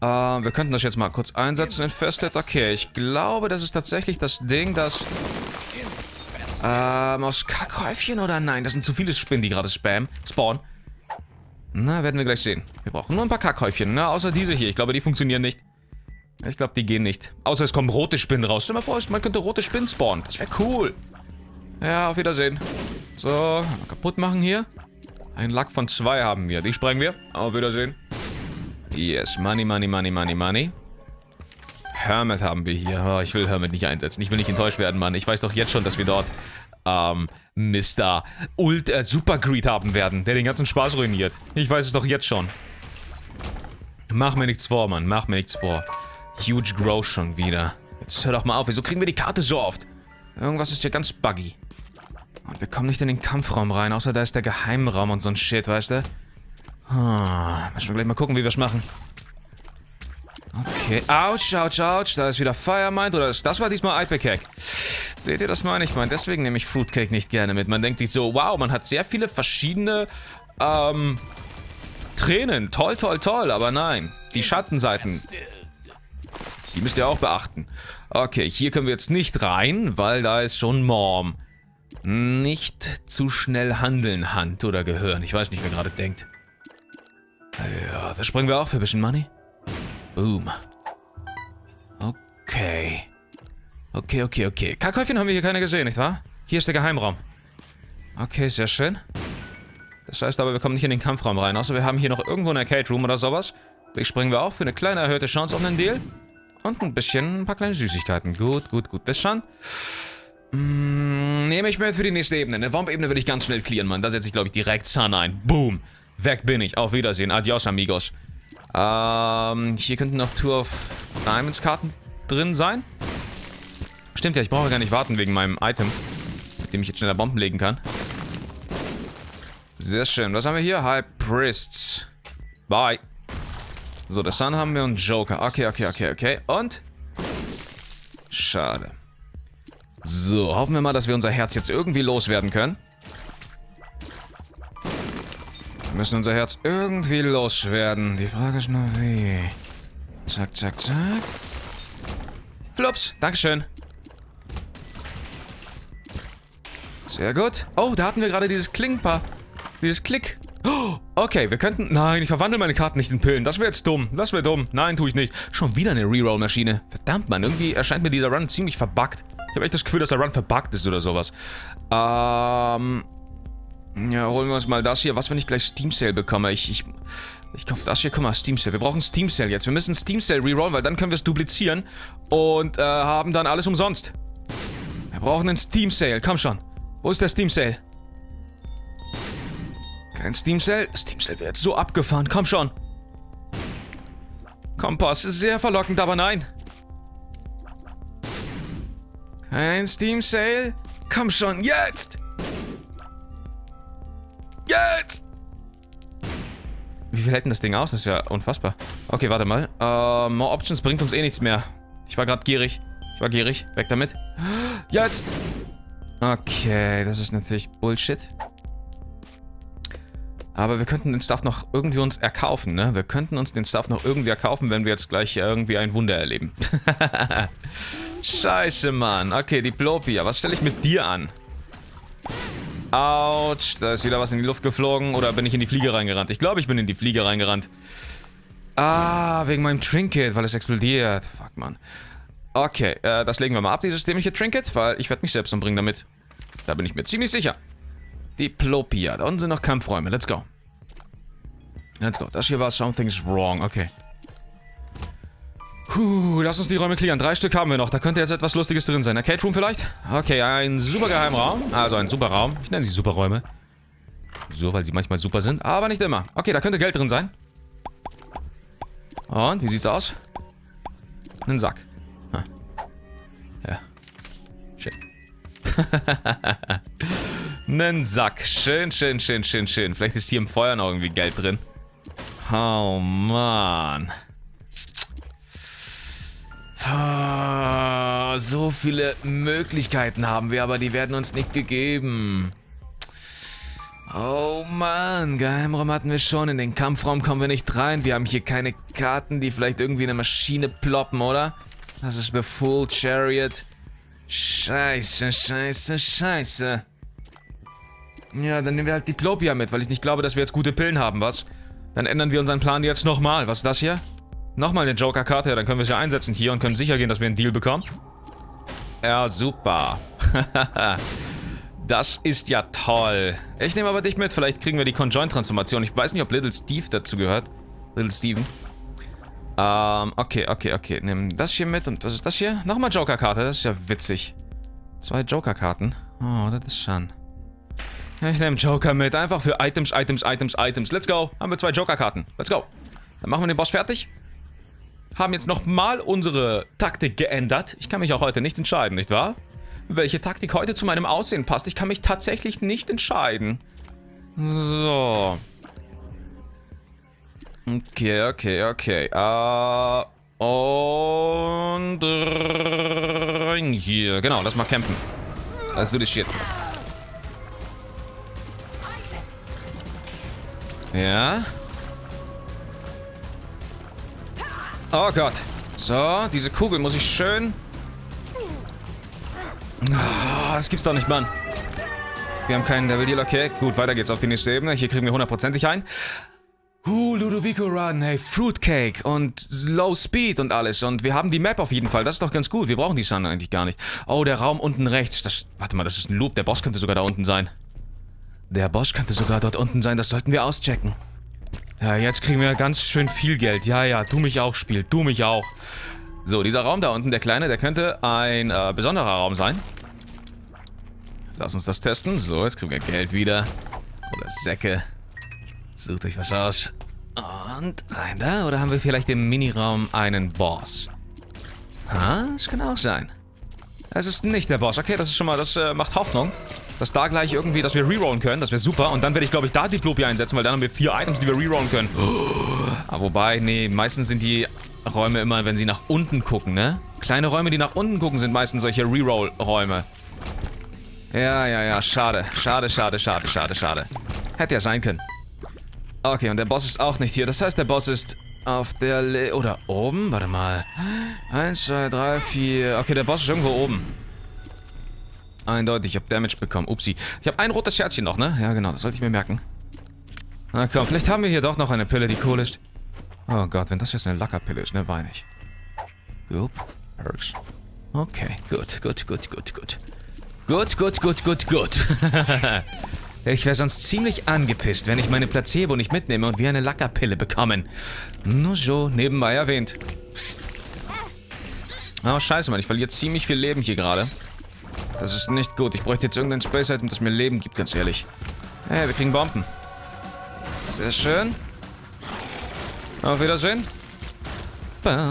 Äh, wir könnten das jetzt mal kurz einsetzen. Infested, okay. Ich glaube, das ist tatsächlich das Ding, das... Ähm, aus Kackhäufchen oder nein? Das sind zu viele Spinnen, die gerade spam, spawnen. Na, werden wir gleich sehen. Wir brauchen nur ein paar Kackhäufchen, ne? Außer diese hier. Ich glaube, die funktionieren nicht. Ich glaube, die gehen nicht. Außer es kommen rote Spinnen raus. Stell dir mal vor, man könnte rote Spinnen spawnen. Das wäre cool. Ja, auf Wiedersehen. So, kaputt machen hier. Ein Lack von zwei haben wir. Die sprengen wir. Auf Wiedersehen. Yes, money, money, money, money, money. Hermit haben wir hier. Oh, ich will Hermit nicht einsetzen. Ich will nicht enttäuscht werden, Mann. Ich weiß doch jetzt schon, dass wir dort ähm, Mr. Ult äh, Super Greed haben werden, der den ganzen Spaß ruiniert. Ich weiß es doch jetzt schon. Mach mir nichts vor, Mann. Mach mir nichts vor. Huge Grow schon wieder. Jetzt hör doch mal auf. Wieso kriegen wir die Karte so oft? Irgendwas ist hier ganz buggy. Und wir kommen nicht in den Kampfraum rein, außer da ist der Geheimraum und so ein Shit, weißt du? Ah, müssen wir gleich mal gucken, wie wir es machen. Okay. Autsch, autsch, autsch. Da ist wieder Firemind oder das, war diesmal Ipecack. Seht ihr, das meine ich, mein. Deswegen nehme ich Fruitcake nicht gerne mit. Man denkt sich so, wow, man hat sehr viele verschiedene, ähm, Tränen. Toll, toll, toll. Aber nein. Die Schattenseiten. Die müsst ihr auch beachten. Okay, hier können wir jetzt nicht rein, weil da ist schon Mom. Nicht zu schnell handeln, Hand oder Gehirn. Ich weiß nicht, wer gerade denkt. Ja, da springen wir auch für ein bisschen Money. Boom. Okay. Okay, okay, okay. Kackhäufchen haben wir hier keine gesehen, nicht wahr? Hier ist der Geheimraum. Okay, sehr schön. Das heißt aber, wir kommen nicht in den Kampfraum rein, außer wir haben hier noch irgendwo eine Arcade Room oder sowas. Die springen wir auch für eine kleine erhöhte Chance auf einen Deal. Und ein bisschen, ein paar kleine Süßigkeiten. Gut, gut, gut. Das schon. Mm, nehme ich mir für die nächste Ebene. Eine Womp-Ebene will ich ganz schnell clearen, Mann. Da setze ich, glaube ich, direkt Sun ein. Boom. Weg bin ich. Auf Wiedersehen. Adios, amigos. Ähm, hier könnten noch Tour of Diamonds Karten drin sein. Stimmt ja, ich brauche gar nicht warten wegen meinem Item, mit dem ich jetzt schneller Bomben legen kann. Sehr schön. Was haben wir hier? High Priests. Bye. So, das Sun haben wir und Joker. Okay, okay, okay, okay. Und? Schade. So, hoffen wir mal, dass wir unser Herz jetzt irgendwie loswerden können. Wir müssen unser Herz irgendwie loswerden. Die Frage ist nur wie. Zack, zack, zack. Flups, Dankeschön. Sehr gut. Oh, da hatten wir gerade dieses Klingpaar. Dieses Klick. Oh, okay, wir könnten... Nein, ich verwandle meine Karten nicht in Pillen. Das wäre jetzt dumm. Das wäre dumm. Nein, tue ich nicht. Schon wieder eine Reroll-Maschine. Verdammt, Mann. Irgendwie erscheint mir dieser Run ziemlich verbuggt. Ich habe echt das Gefühl, dass der Run verbuggt ist oder sowas. Ähm... Ja, holen wir uns mal das hier. Was, wenn ich gleich Steam Sale bekomme? Ich, ich, ich kaufe das hier. Guck mal, Steam Sale. Wir brauchen Steam Sale jetzt. Wir müssen Steam Sale rerollen, weil dann können wir es duplizieren und äh, haben dann alles umsonst. Wir brauchen einen Steam Sale. Komm schon. Wo ist der Steam Sale? Kein Steam Sale? Steam Sale wird so abgefahren. Komm schon. Kompass ist sehr verlockend, aber nein. Ein Steam Sale? Komm schon, jetzt! Jetzt! Wie viel hält denn das Ding aus? Das ist ja unfassbar. Okay, warte mal. Uh, more Options bringt uns eh nichts mehr. Ich war gerade gierig. Ich war gierig. Weg damit. Jetzt! Okay, das ist natürlich Bullshit. Aber wir könnten den Stuff noch irgendwie uns erkaufen, ne? Wir könnten uns den Stuff noch irgendwie erkaufen, wenn wir jetzt gleich irgendwie ein Wunder erleben. Scheiße, Mann. Okay, Diplopia. Was stelle ich mit dir an? Autsch, da ist wieder was in die Luft geflogen. Oder bin ich in die Fliege reingerannt? Ich glaube, ich bin in die Fliege reingerannt. Ah, wegen meinem Trinket, weil es explodiert. Fuck, Mann. Okay, äh, das legen wir mal ab, dieses dämliche Trinket, weil ich werde mich selbst umbringen damit. Da bin ich mir ziemlich sicher. Diplopia. Da unten sind noch Kampfräume. Let's go. Let's go. Das hier war Something's Wrong. Okay. Puh, lass uns die Räume klären. Drei Stück haben wir noch. Da könnte jetzt etwas Lustiges drin sein. Arcade Room vielleicht? Okay, ein super Geheimraum. Also ein super Raum. Ich nenne sie Superräume. So, weil sie manchmal super sind. Aber nicht immer. Okay, da könnte Geld drin sein. Und, wie sieht's aus? Ein Sack. Hm. Ja. Schön. Nen Sack. Schön, schön, schön, schön, schön. Vielleicht ist hier im Feuer noch irgendwie Geld drin. Oh, Mann. Oh, so viele Möglichkeiten haben wir, aber die werden uns nicht gegeben. Oh Mann, Geheimraum hatten wir schon. In den Kampfraum kommen wir nicht rein. Wir haben hier keine Karten, die vielleicht irgendwie in eine Maschine ploppen, oder? Das ist The Full Chariot. Scheiße, scheiße, scheiße. Ja, dann nehmen wir halt Diplopia mit, weil ich nicht glaube, dass wir jetzt gute Pillen haben, was? Dann ändern wir unseren Plan jetzt nochmal. Was ist das hier? Nochmal eine Joker-Karte, dann können wir sie einsetzen hier und können sicher gehen, dass wir einen Deal bekommen. Ja, super. das ist ja toll. Ich nehme aber dich mit, vielleicht kriegen wir die Conjoint-Transformation. Ich weiß nicht, ob Little Steve dazu gehört. Little Steven. Ähm, okay, okay, okay. Nimm das hier mit und was ist das hier? Nochmal Joker-Karte, das ist ja witzig. Zwei Joker-Karten. Oh, das ist schon. Ich nehme Joker mit, einfach für Items, Items, Items, Items. Let's go. Haben wir zwei Joker-Karten. Let's go. Dann machen wir den Boss fertig haben jetzt nochmal unsere Taktik geändert. Ich kann mich auch heute nicht entscheiden, nicht wahr? Welche Taktik heute zu meinem Aussehen passt. Ich kann mich tatsächlich nicht entscheiden. So. Okay, okay, okay. Uh, und rein hier. Genau, lass mal kämpfen. Lass du die Shit. Ja. Oh Gott. So, diese Kugel muss ich schön... Oh, das gibt's doch nicht, Mann. Wir haben keinen Devil Deal, okay. Gut, weiter geht's auf die nächste Ebene. Hier kriegen wir hundertprozentig ein. Uh, Ludovico Run, hey, Fruitcake und Low Speed und alles. Und wir haben die Map auf jeden Fall. Das ist doch ganz gut. Wir brauchen die Sun eigentlich gar nicht. Oh, der Raum unten rechts. Das, warte mal, das ist ein Loop. Der Boss könnte sogar da unten sein. Der Boss könnte sogar dort unten sein. Das sollten wir auschecken. Ja, jetzt kriegen wir ganz schön viel Geld. Ja, ja, du mich auch, Spiel. Du mich auch. So, dieser Raum da unten, der kleine, der könnte ein äh, besonderer Raum sein. Lass uns das testen. So, jetzt kriegen wir Geld wieder. Oder Säcke. Sucht euch was aus. Und rein da. Oder haben wir vielleicht im Miniraum einen Boss? Ha, das kann auch sein. Es ist nicht der Boss. Okay, das ist schon mal, das äh, macht Hoffnung dass da gleich irgendwie, dass wir rerollen können. Das wäre super. Und dann werde ich, glaube ich, da Diplopia einsetzen, weil dann haben wir vier Items, die wir rerollen können. Aber ah, wobei, nee, meistens sind die Räume immer, wenn sie nach unten gucken, ne? Kleine Räume, die nach unten gucken, sind meistens solche Reroll-Räume. Ja, ja, ja, schade. Schade, schade, schade, schade, schade. Hätte ja sein können. Okay, und der Boss ist auch nicht hier. Das heißt, der Boss ist auf der Le Oder oben? Warte mal. Eins, zwei, drei, vier... Okay, der Boss ist irgendwo oben. Eindeutig, ich habe Damage bekommen. Upsi. Ich habe ein rotes Scherzchen noch, ne? Ja, genau, das sollte ich mir merken. Na komm, vielleicht haben wir hier doch noch eine Pille, die cool ist. Oh Gott, wenn das jetzt eine Lackerpille ist, ne? Weine ich. Goop. Perks. Okay, gut, gut, gut, gut, gut. Gut, gut, gut, gut, gut. ich wäre sonst ziemlich angepisst, wenn ich meine Placebo nicht mitnehme und wir eine Lackerpille bekommen. Nur so, nebenbei erwähnt. Oh, scheiße, Mann, ich verliere ziemlich viel Leben hier gerade. Das ist nicht gut. Ich bräuchte jetzt irgendein Space-Item, das mir Leben gibt, ganz ehrlich. Hey, wir kriegen Bomben. Sehr schön. Auf Wiedersehen.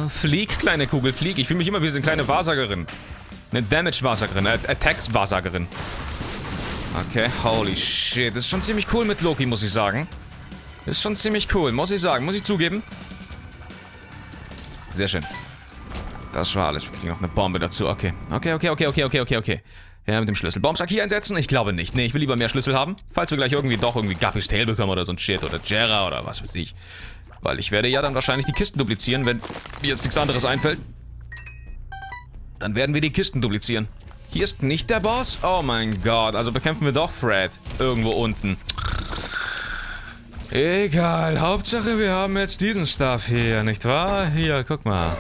Flieg, kleine Kugel, flieg. Ich fühle mich immer wie so eine kleine Wahrsagerin. Eine Damage-Wahrsagerin, äh, Attacks-Wahrsagerin. Okay, holy shit. Das ist schon ziemlich cool mit Loki, muss ich sagen. Das ist schon ziemlich cool, muss ich sagen. Muss ich zugeben. Sehr schön. Das war alles. Wir kriegen noch eine Bombe dazu. Okay. Okay, okay, okay, okay, okay, okay, okay. Ja, mit dem Schlüssel. Bombsack hier einsetzen? Ich glaube nicht. Nee, ich will lieber mehr Schlüssel haben. Falls wir gleich irgendwie doch irgendwie Guffy's Tail bekommen oder so ein Shit. Oder Jera oder was weiß ich. Weil ich werde ja dann wahrscheinlich die Kisten duplizieren, wenn mir jetzt nichts anderes einfällt. Dann werden wir die Kisten duplizieren. Hier ist nicht der Boss? Oh mein Gott. Also bekämpfen wir doch Fred. Irgendwo unten. Egal. Hauptsache wir haben jetzt diesen Stuff hier, nicht wahr? Hier, guck mal.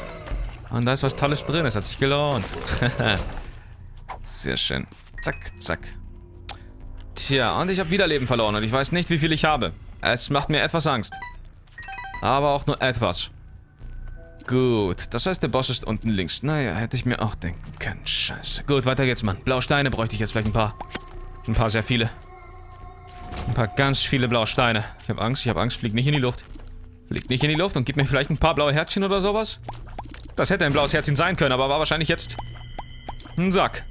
Und da ist was Tolles drin. Es hat sich gelohnt. Sehr schön. Zack, zack. Tja, und ich habe wieder Leben verloren und ich weiß nicht, wie viel ich habe. Es macht mir etwas Angst. Aber auch nur etwas. Gut, das heißt, der Boss ist unten links. Naja, hätte ich mir auch denken können. Scheiße. Gut, weiter geht's, Mann. Blaue Steine bräuchte ich jetzt vielleicht ein paar. Ein paar, sehr viele. Ein paar ganz viele blaue Steine. Ich habe Angst, ich habe Angst. Fliegt nicht in die Luft. Fliegt nicht in die Luft und gib mir vielleicht ein paar blaue Herzchen oder sowas. Das hätte ein blaues Herzchen sein können, aber war wahrscheinlich jetzt ein Sack.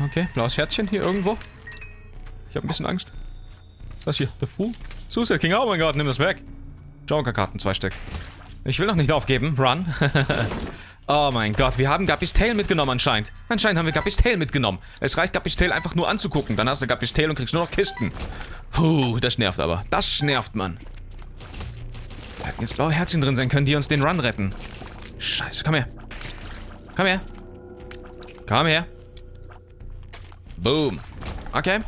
Okay, blaues Herzchen hier irgendwo. Ich habe ein bisschen Angst. Das hier, der Fu. Suicide King, oh mein Gott, nimm das weg. Joker-Karten, zwei Stück. Ich will noch nicht aufgeben. Run. oh mein Gott, wir haben Guppy's Tail mitgenommen anscheinend. Anscheinend haben wir Guppy's Tail mitgenommen. Es reicht Guppy's Tail einfach nur anzugucken. Dann hast du Guppy's Tail und kriegst nur noch Kisten. Puh, das nervt aber. Das nervt, Mann. Da hätten jetzt blaue Herzchen drin sein können, die uns den Run retten. Scheiße, komm her. Komm her. Komm her. Boom. Okay.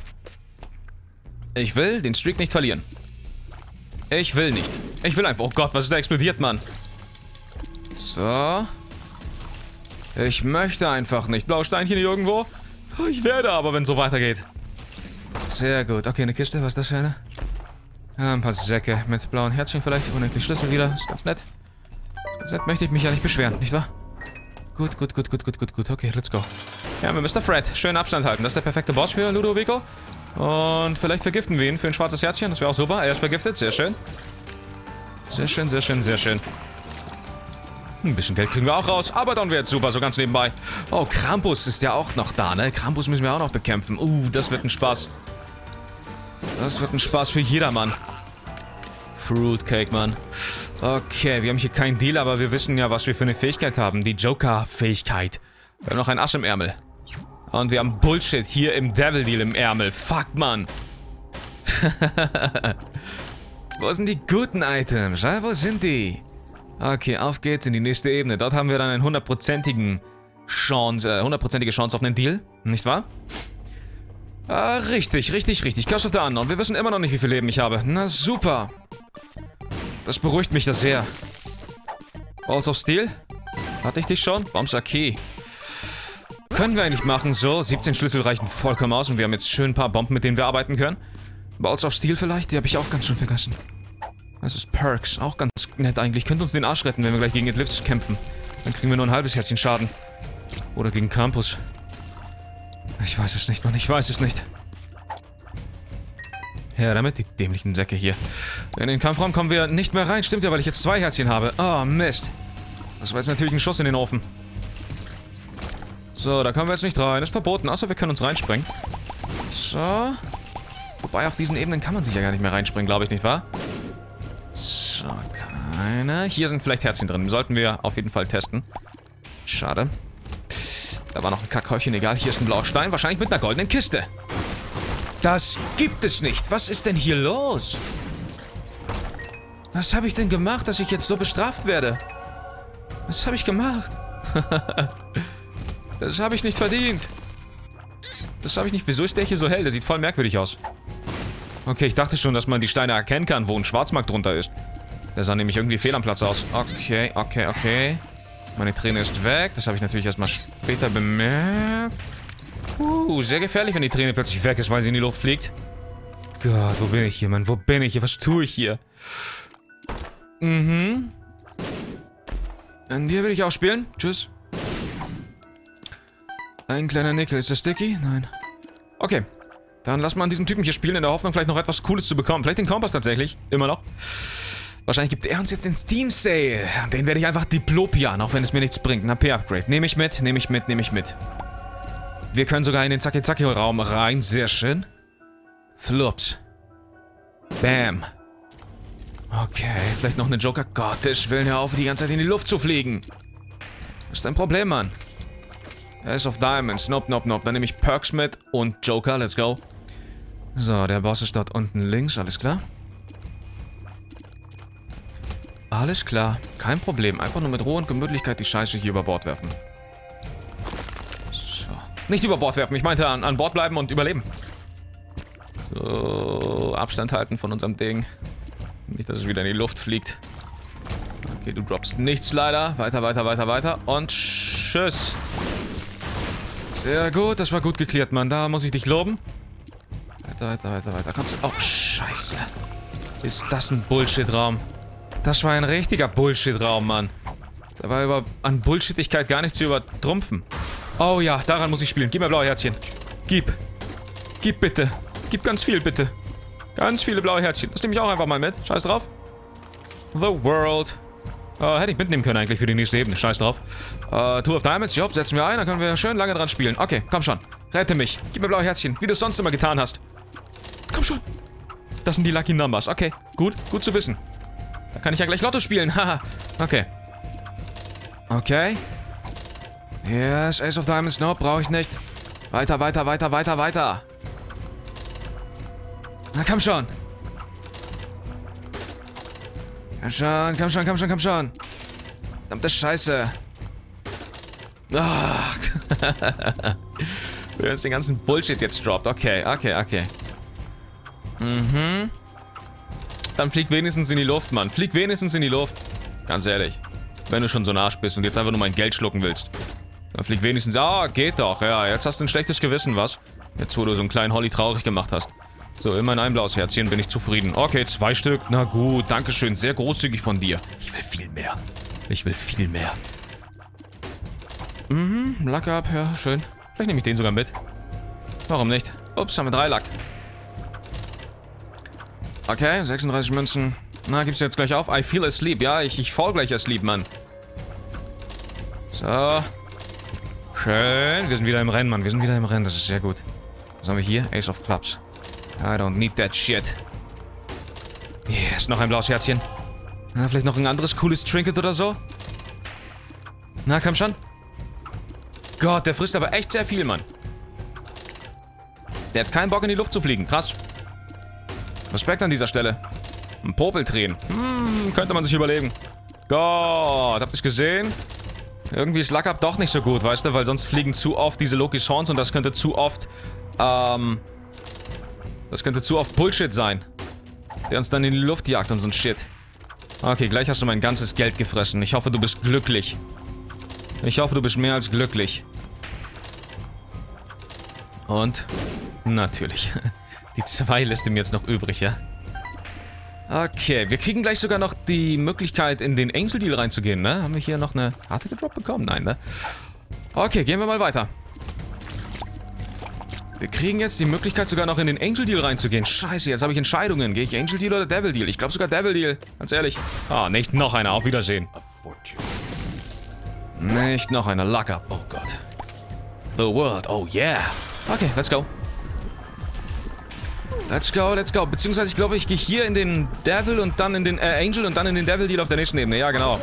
Ich will den Streak nicht verlieren. Ich will nicht. Ich will einfach... Oh Gott, was ist da explodiert, Mann? So. Ich möchte einfach nicht. Blausteinchen hier irgendwo? Ich werde aber, wenn es so weitergeht. Sehr gut. Okay, eine Kiste. Was ist das für eine? Ein paar Säcke mit blauen Herzchen vielleicht. Unendlich Schlüssel wieder. Ist ganz nett. Ganz möchte ich mich ja nicht beschweren, nicht wahr? Gut, gut, gut, gut, gut, gut, gut. Okay, let's go. Ja, mit Mr. Fred. Schön Abstand halten. Das ist der perfekte Boss für Ludovico. Und vielleicht vergiften wir ihn für ein schwarzes Herzchen. Das wäre auch super. Er ist vergiftet. Sehr schön. Sehr schön, sehr schön, sehr schön. Ein bisschen Geld kriegen wir auch raus, aber dann wird super, so ganz nebenbei. Oh, Krampus ist ja auch noch da, ne? Krampus müssen wir auch noch bekämpfen. Uh, das wird ein Spaß. Das wird ein Spaß für jedermann. Fruitcake, Mann. Okay, wir haben hier keinen Deal, aber wir wissen ja, was wir für eine Fähigkeit haben. Die Joker-Fähigkeit. Wir haben noch ein Ass im Ärmel. Und wir haben Bullshit hier im Devil Deal im Ärmel. Fuck, Mann. Wo sind die guten Items? Wo sind die? Okay, auf geht's in die nächste Ebene. Dort haben wir dann eine hundertprozentigen Chance, äh, hundertprozentige Chance auf einen Deal, nicht wahr? Ah, richtig, richtig, richtig. Curse of the Unknown. Wir wissen immer noch nicht, wie viel Leben ich habe. Na, super. Das beruhigt mich das sehr. Balls of Steel? Hatte ich dich schon? Bombs are key. Können wir eigentlich machen, so. 17 Schlüssel reichen vollkommen aus und wir haben jetzt schön ein paar Bomben, mit denen wir arbeiten können. Balls of Steel vielleicht? Die habe ich auch ganz schön vergessen. Das ist Perks. Auch ganz nett eigentlich. Könnte uns den Arsch retten, wenn wir gleich gegen Eclipse kämpfen. Dann kriegen wir nur ein halbes Herzchen Schaden. Oder gegen Campus. Ich weiß es nicht, Mann. Ich weiß es nicht. Ja, damit die dämlichen Säcke hier. In den Kampfraum kommen wir nicht mehr rein. Stimmt ja, weil ich jetzt zwei Herzchen habe. Oh, Mist. Das war jetzt natürlich ein Schuss in den Ofen. So, da kommen wir jetzt nicht rein. Ist verboten, außer wir können uns reinspringen. So. Wobei, auf diesen Ebenen kann man sich ja gar nicht mehr reinspringen, glaube ich, nicht wahr? So, keine. Hier sind vielleicht Herzchen drin. Sollten wir auf jeden Fall testen. Schade. Da war noch ein Kackhäufchen, egal. Hier ist ein blauer Stein, wahrscheinlich mit einer goldenen Kiste. Das gibt es nicht. Was ist denn hier los? Was habe ich denn gemacht, dass ich jetzt so bestraft werde? Was habe ich gemacht? das habe ich nicht verdient. Das habe ich nicht. Wieso ist der hier so hell? Der sieht voll merkwürdig aus. Okay, ich dachte schon, dass man die Steine erkennen kann, wo ein Schwarzmarkt drunter ist. Der sah nämlich irgendwie fehl am Platz aus. Okay, okay, okay. Meine Träne ist weg. Das habe ich natürlich erstmal später bemerkt. Uh, sehr gefährlich, wenn die Träne plötzlich weg ist, weil sie in die Luft fliegt. Gott, wo bin ich hier, Mann? Wo bin ich hier? Was tue ich hier? Mhm. An dir will ich auch spielen. Tschüss. Ein kleiner Nickel. Ist das sticky? Nein. Okay. Dann lass mal an diesen Typen hier spielen, in der Hoffnung, vielleicht noch etwas Cooles zu bekommen. Vielleicht den Kompass tatsächlich. Immer noch. Wahrscheinlich gibt er uns jetzt den Steam Sale. Den werde ich einfach diplopian, auch wenn es mir nichts bringt. Ein AP-Upgrade. Nehme ich mit, nehme ich mit, nehme ich mit. Wir können sogar in den Zaki-Zaki-Raum rein. Sehr schön. Flops. Bam. Okay, vielleicht noch eine Joker. Gottes Willen, hör auf, die ganze Zeit in die Luft zu fliegen. Ist ein Problem, Mann. Ace of Diamonds. Nope, nope, nope. Dann nehme ich Perks mit und Joker. Let's go. So, der Boss ist dort unten links. Alles klar? Alles klar. Kein Problem. Einfach nur mit Ruhe und Gemütlichkeit die Scheiße hier über Bord werfen. So. Nicht über Bord werfen. Ich meinte an, an Bord bleiben und überleben. So, Abstand halten von unserem Ding. Nicht, dass es wieder in die Luft fliegt. Okay, du droppst nichts leider. Weiter, weiter, weiter, weiter. Und tschüss. Sehr gut, das war gut geklärt, Mann. Da muss ich dich loben. Weiter, weiter, weiter, weiter. Kannst du... Oh, scheiße. Ist das ein Bullshit-Raum? Das war ein richtiger Bullshit-Raum, Mann. Da war über an Bullshittigkeit gar nicht zu übertrumpfen. Oh ja, daran muss ich spielen. Gib mir blaue Herzchen. Gib. Gib bitte. Gib ganz viel, bitte. Ganz viele blaue Herzchen. Das nehme ich auch einfach mal mit. Scheiß drauf. The World. Uh, hätte ich mitnehmen können eigentlich für die nächste Ebene. Scheiß drauf. Uh, Tour of Diamonds. Job, setzen wir ein. Dann können wir schön lange dran spielen. Okay, komm schon. Rette mich. Gib mir blaue Herzchen. Wie du es sonst immer getan hast. Komm schon. Das sind die Lucky Numbers. Okay, gut. Gut zu wissen. Da kann ich ja gleich Lotto spielen. Haha. okay. Okay. Yes, Ace of Diamonds. No, brauche ich nicht. Weiter, weiter, weiter, weiter, weiter. Na, komm schon. Komm schon, komm schon, komm schon, komm schon. Verdammte Scheiße. Ach. Wer ist den ganzen Bullshit jetzt droppt. Okay, okay, okay. Mhm. Dann flieg wenigstens in die Luft, Mann. Flieg wenigstens in die Luft. Ganz ehrlich. Wenn du schon so ein Arsch bist und jetzt einfach nur mein Geld schlucken willst. Dann flieg wenigstens... Ah, geht doch. Ja, jetzt hast du ein schlechtes Gewissen, was? Jetzt, wo du so einen kleinen Holly traurig gemacht hast. So, immerhin ein blaues Herzchen, bin ich zufrieden. Okay, zwei Stück. Na gut, dankeschön. Sehr großzügig von dir. Ich will viel mehr. Ich will viel mehr. Mhm, Lack ab, ja, schön. Vielleicht nehme ich den sogar mit. Warum nicht? Ups, haben wir drei Lack. Okay, 36 Münzen. Na, gibst du jetzt gleich auf? I feel asleep. Ja, ich, ich fall gleich asleep, Mann. So. Schön. Wir sind wieder im Rennen, Mann. Wir sind wieder im Rennen. Das ist sehr gut. Was haben wir hier? Ace of Clubs. I don't need that shit. Yes, noch ein blaues Herzchen. Na, vielleicht noch ein anderes cooles Trinket oder so? Na, komm schon. Gott, der frisst aber echt sehr viel, Mann. Der hat keinen Bock in die Luft zu fliegen. Krass. Respekt an dieser Stelle. Ein Popeltränen. Hm, könnte man sich überlegen. Gott, habt ihr gesehen? Irgendwie ist Luck Up doch nicht so gut, weißt du? Weil sonst fliegen zu oft diese Loki's Horns und das könnte zu oft, ähm... Das könnte zu oft Bullshit sein. Der uns dann in die Luft jagt und so ein Shit. Okay, gleich hast du mein ganzes Geld gefressen. Ich hoffe, du bist glücklich. Ich hoffe, du bist mehr als glücklich. Und natürlich. Die zwei lässt ihm jetzt noch übrig, ja? Okay, wir kriegen gleich sogar noch die Möglichkeit, in den Angel Deal reinzugehen, ne? Haben wir hier noch eine harte gedroppt bekommen? Nein, ne? Okay, gehen wir mal weiter. Wir kriegen jetzt die Möglichkeit, sogar noch in den Angel Deal reinzugehen. Scheiße, jetzt habe ich Entscheidungen. Gehe ich Angel Deal oder Devil Deal? Ich glaube sogar Devil Deal. Ganz ehrlich. Ah, nicht noch einer. Auf Wiedersehen. Nicht noch einer. Luck up. Oh Gott. The world. Oh yeah. Okay, let's go. Let's go, let's go. Beziehungsweise, ich glaube, ich gehe hier in den Devil und dann in den äh, Angel und dann in den Devil Deal auf der nächsten Ebene. Ja, genau.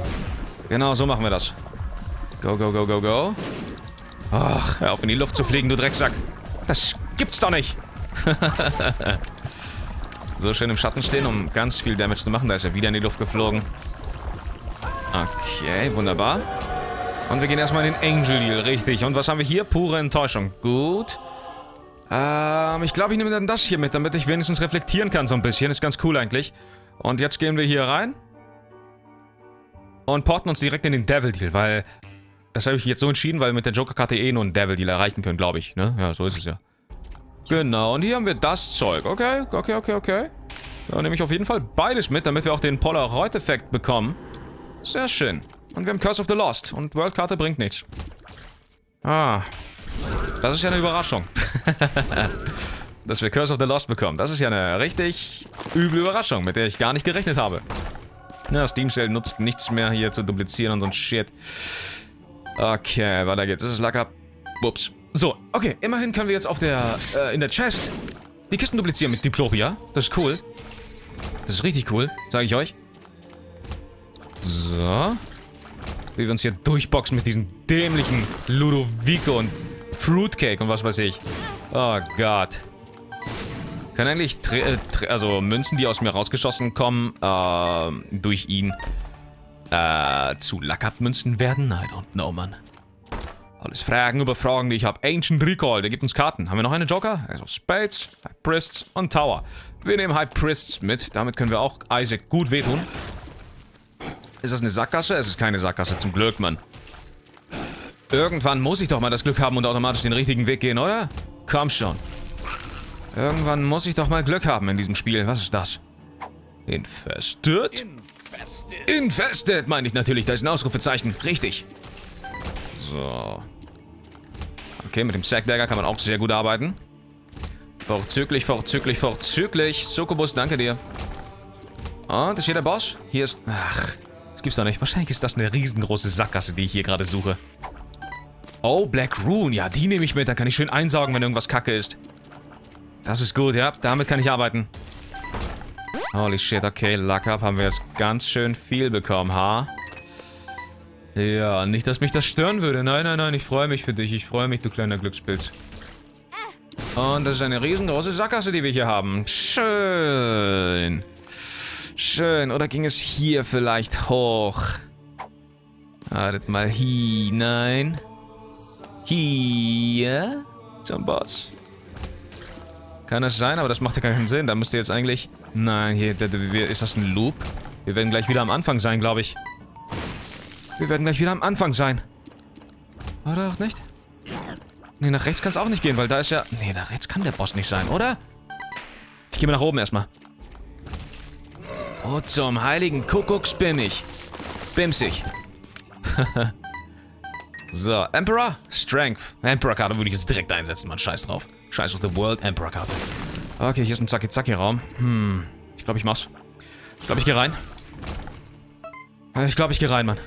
Genau, so machen wir das. Go, go, go, go, go. Ach, hör auf in die Luft zu fliegen, du Drecksack. Das gibt's doch nicht. so schön im Schatten stehen, um ganz viel Damage zu machen. Da ist er wieder in die Luft geflogen. Okay, wunderbar. Und wir gehen erstmal in den Angel Deal, richtig. Und was haben wir hier? Pure Enttäuschung. Gut. Ähm, ich glaube, ich nehme dann das hier mit, damit ich wenigstens reflektieren kann so ein bisschen. Ist ganz cool eigentlich. Und jetzt gehen wir hier rein. Und porten uns direkt in den Devil Deal, weil... Das habe ich jetzt so entschieden, weil wir mit der Joker-Karte eh nur einen Devil Deal erreichen können, glaube ich. Ne? Ja, so ist es ja. Genau, und hier haben wir das Zeug. Okay, okay, okay, okay. Da nehme ich auf jeden Fall beides mit, damit wir auch den Polaroid-Effekt bekommen. Sehr schön. Und wir haben Curse of the Lost. Und World-Karte bringt nichts. Ah. Das ist ja eine Überraschung. Dass wir Curse of the Lost bekommen. Das ist ja eine richtig üble Überraschung, mit der ich gar nicht gerechnet habe. Na, Steam Sale nutzt nichts mehr hier zu duplizieren und so ein Shit. Okay, weiter geht's. Das ist Lacker. Ups. So, okay. Immerhin können wir jetzt auf der, äh, in der Chest die Kisten duplizieren mit Diplopia. Das ist cool. Das ist richtig cool, sage ich euch. So. Wie wir uns hier durchboxen mit diesen dämlichen Ludovico und Fruitcake und was weiß ich. Oh Gott. Kann eigentlich, äh, also Münzen, die aus mir rausgeschossen kommen, äh, durch ihn, äh, zu Lackab-Münzen werden? I don't know, man. Alles Fragen über Fragen, die ich habe. Ancient Recall, der gibt uns Karten. Haben wir noch einen Joker? Also Spades, High Priests und Tower. Wir nehmen High Priests mit. Damit können wir auch Isaac gut wehtun. Ist das eine Sackgasse? Es ist keine Sackgasse, zum Glück, Mann. Irgendwann muss ich doch mal das Glück haben und automatisch den richtigen Weg gehen, oder? Komm schon. Irgendwann muss ich doch mal Glück haben in diesem Spiel. Was ist das? Infested? Infested, Infested meine ich natürlich. Da ist ein Ausrufezeichen. Richtig. So. Okay, mit dem Sackdagger kann man auch sehr gut arbeiten. Vorzüglich, vorzüglich, vorzüglich. Sokobus, danke dir. Und, ist hier der Boss? Hier ist... Ach, das gibt's doch nicht. Wahrscheinlich ist das eine riesengroße Sackgasse, die ich hier gerade suche. Oh, Black Rune. Ja, die nehme ich mit. Da kann ich schön einsaugen, wenn irgendwas kacke ist. Das ist gut, ja. Damit kann ich arbeiten. Holy shit, okay. Luck Up haben wir jetzt ganz schön viel bekommen, ha? Ja, nicht, dass mich das stören würde. Nein, nein, nein, ich freue mich für dich. Ich freue mich, du kleiner Glückspilz. Und das ist eine riesengroße Sackgasse, die wir hier haben. Schön. Schön. Oder ging es hier vielleicht hoch? Wartet mal hinein. Hier zum Boss. Kann das sein, aber das macht ja keinen Sinn. Da müsste jetzt eigentlich... Nein, hier ist das ein Loop. Wir werden gleich wieder am Anfang sein, glaube ich. Wir werden gleich wieder am Anfang sein. Oder auch nicht? Nee, nach rechts kann es auch nicht gehen, weil da ist ja... Nee, nach rechts kann der Boss nicht sein, oder? Ich gehe mal nach oben erstmal. Oh, zum heiligen Kuckucks bin ich. Bimsig. so, Emperor, Strength. Emperor-Karte würde ich jetzt direkt einsetzen, man. Scheiß drauf. Scheiß auf the World Emperor-Karte. Okay, hier ist ein Zacki-Zacki-Raum. Hm, ich glaube, ich mach's. Ich glaube, ich gehe rein. Ich glaube, ich gehe rein, Mann.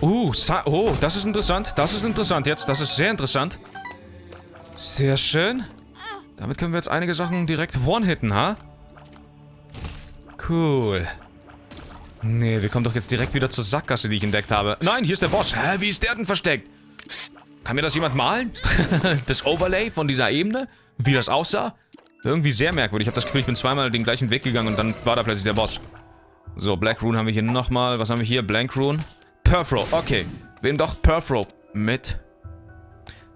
Uh, oh, das ist interessant. Das ist interessant jetzt. Das ist sehr interessant. Sehr schön. Damit können wir jetzt einige Sachen direkt one-hitten, ha? Cool. Nee, wir kommen doch jetzt direkt wieder zur Sackgasse, die ich entdeckt habe. Nein, hier ist der Boss. Hä, wie ist der denn versteckt? Kann mir das jemand malen? das Overlay von dieser Ebene? Wie das aussah? Irgendwie sehr merkwürdig. Ich habe das Gefühl, ich bin zweimal den gleichen Weg gegangen und dann war da plötzlich der Boss. So, Black Rune haben wir hier nochmal. Was haben wir hier? Blank Rune. Perfro. Okay. Wir nehmen doch Perfro mit.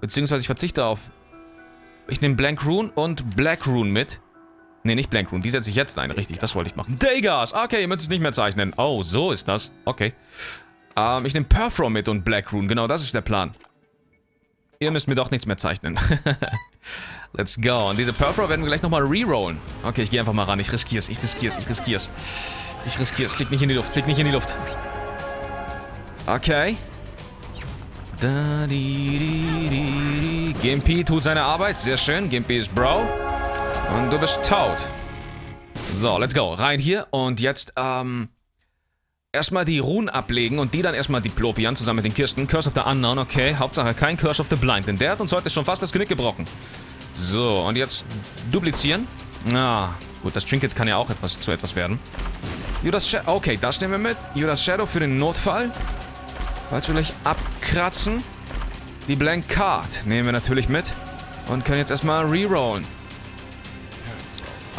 Beziehungsweise ich verzichte auf... Ich nehme Blank Rune und Black Rune mit. Ne, nicht Blank Rune. Die setze ich jetzt ein. Richtig, das wollte ich machen. Degas! Okay, ihr müsst es nicht mehr zeichnen. Oh, so ist das. Okay. Ähm, ich nehme Perfro mit und Black Rune. Genau, das ist der Plan. Ihr müsst mir doch nichts mehr zeichnen. Let's go. Und diese Perfro werden wir gleich nochmal rerollen. Okay, ich gehe einfach mal ran. Ich riskier's, ich riskier's, ich riskier's. Ich riskier's. Flieg nicht in die Luft, flieg nicht in die Luft. Okay. Da, di, di, di. Gimpy tut seine Arbeit. Sehr schön. Gimpy ist Bro. Und du bist tot. So, let's go. Rein hier. Und jetzt, ähm... Erstmal die Runen ablegen und die dann erstmal diplopieren, zusammen mit den Kisten. Curse of the Unknown, okay. Hauptsache kein Curse of the Blind, denn der hat uns heute schon fast das Genick gebrochen. So, und jetzt duplizieren. Ah, gut, das Trinket kann ja auch etwas zu etwas werden. Judas Shadow, okay, das nehmen wir mit. Judas Shadow für den Notfall. Falls wir gleich abkratzen. Die Blank Card nehmen wir natürlich mit. Und können jetzt erstmal rerollen.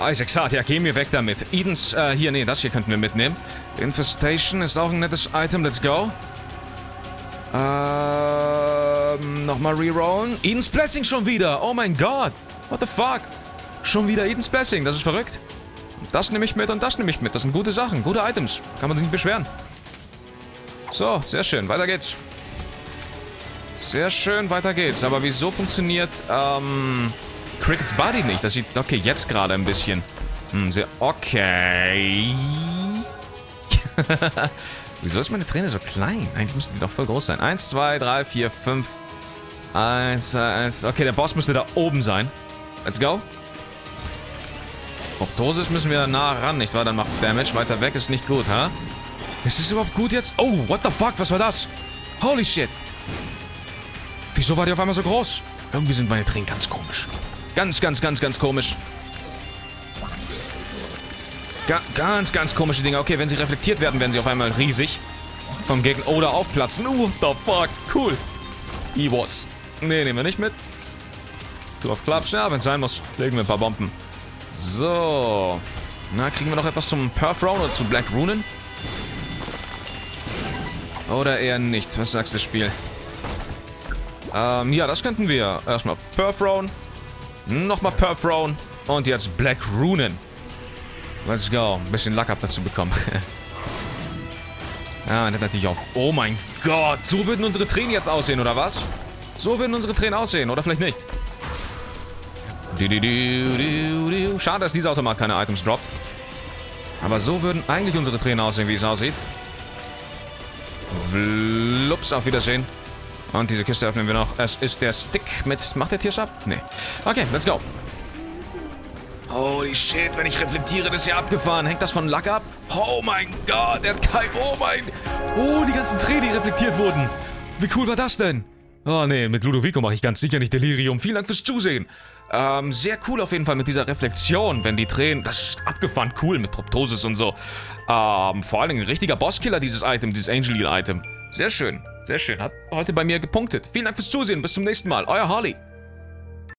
Isaac Saad, ja, geh mir weg damit. Edens, äh, hier, nee, das hier könnten wir mitnehmen. Infestation ist auch ein nettes Item, let's go. Ähm, nochmal rerollen. Edens Blessing schon wieder, oh mein Gott. What the fuck? Schon wieder Edens Blessing, das ist verrückt. Das nehme ich mit und das nehme ich mit. Das sind gute Sachen, gute Items. Kann man sich nicht beschweren. So, sehr schön, weiter geht's. Sehr schön, weiter geht's. Aber wieso funktioniert, ähm... Crickets Body nicht. Das sieht, okay, jetzt gerade ein bisschen. Hm, sehr, okay. Wieso ist meine Träne so klein? Eigentlich müssten die doch voll groß sein. Eins, zwei, drei, vier, fünf. Eins, eins. Okay, der Boss müsste da oben sein. Let's go. Dosis müssen wir nah ran, nicht wahr? Dann macht's Damage. Weiter weg ist nicht gut, ha? Ist das überhaupt gut jetzt? Oh, what the fuck? Was war das? Holy shit. Wieso war die auf einmal so groß? Irgendwie sind meine Tränen ganz komisch. Ganz, ganz, ganz, ganz komisch. Ga ganz, ganz komische Dinge. Okay, wenn sie reflektiert werden, werden sie auf einmal riesig. Vom Gegner. Oder aufplatzen. Uh, the fuck? Cool. E-Wars. Nee, nehmen wir nicht mit. Du auf Klaps. Ja, wenn es sein muss, legen wir ein paar Bomben. So. Na, kriegen wir noch etwas zum Perfrown oder zu Black Runen? Oder eher nicht? Was sagst du, Spiel? Ähm, ja, das könnten wir. Erstmal Perfrown. Nochmal Perfrown. Und jetzt Black Runen. Let's go. Ein bisschen Lack ab dazu bekommen. ja, und natürlich auf. Oh mein Gott. So würden unsere Tränen jetzt aussehen, oder was? So würden unsere Tränen aussehen, oder vielleicht nicht. Schade, dass dieser Automat keine Items droppt. Aber so würden eigentlich unsere Tränen aussehen, wie es aussieht. Wlups, auf Wiedersehen. Und diese Kiste öffnen wir noch. Es ist der Stick mit... Macht der Tierschab? Nee. Okay, let's go. Holy shit, wenn ich reflektiere, das ist ja abgefahren. Hängt das von Lack ab? Oh mein Gott, der hat kein... Oh mein... Oh, die ganzen Tränen, die reflektiert wurden. Wie cool war das denn? Oh nee, mit Ludovico mache ich ganz sicher nicht Delirium. Vielen Dank fürs Zusehen. Ähm, sehr cool auf jeden Fall mit dieser Reflexion, wenn die Tränen... Das ist abgefahren cool mit Proptosis und so. Ähm, vor allen Dingen ein richtiger Bosskiller, dieses Item, dieses Angeline-Item. Sehr schön, sehr schön. Hat heute bei mir gepunktet. Vielen Dank fürs Zusehen. Bis zum nächsten Mal. Euer Harley.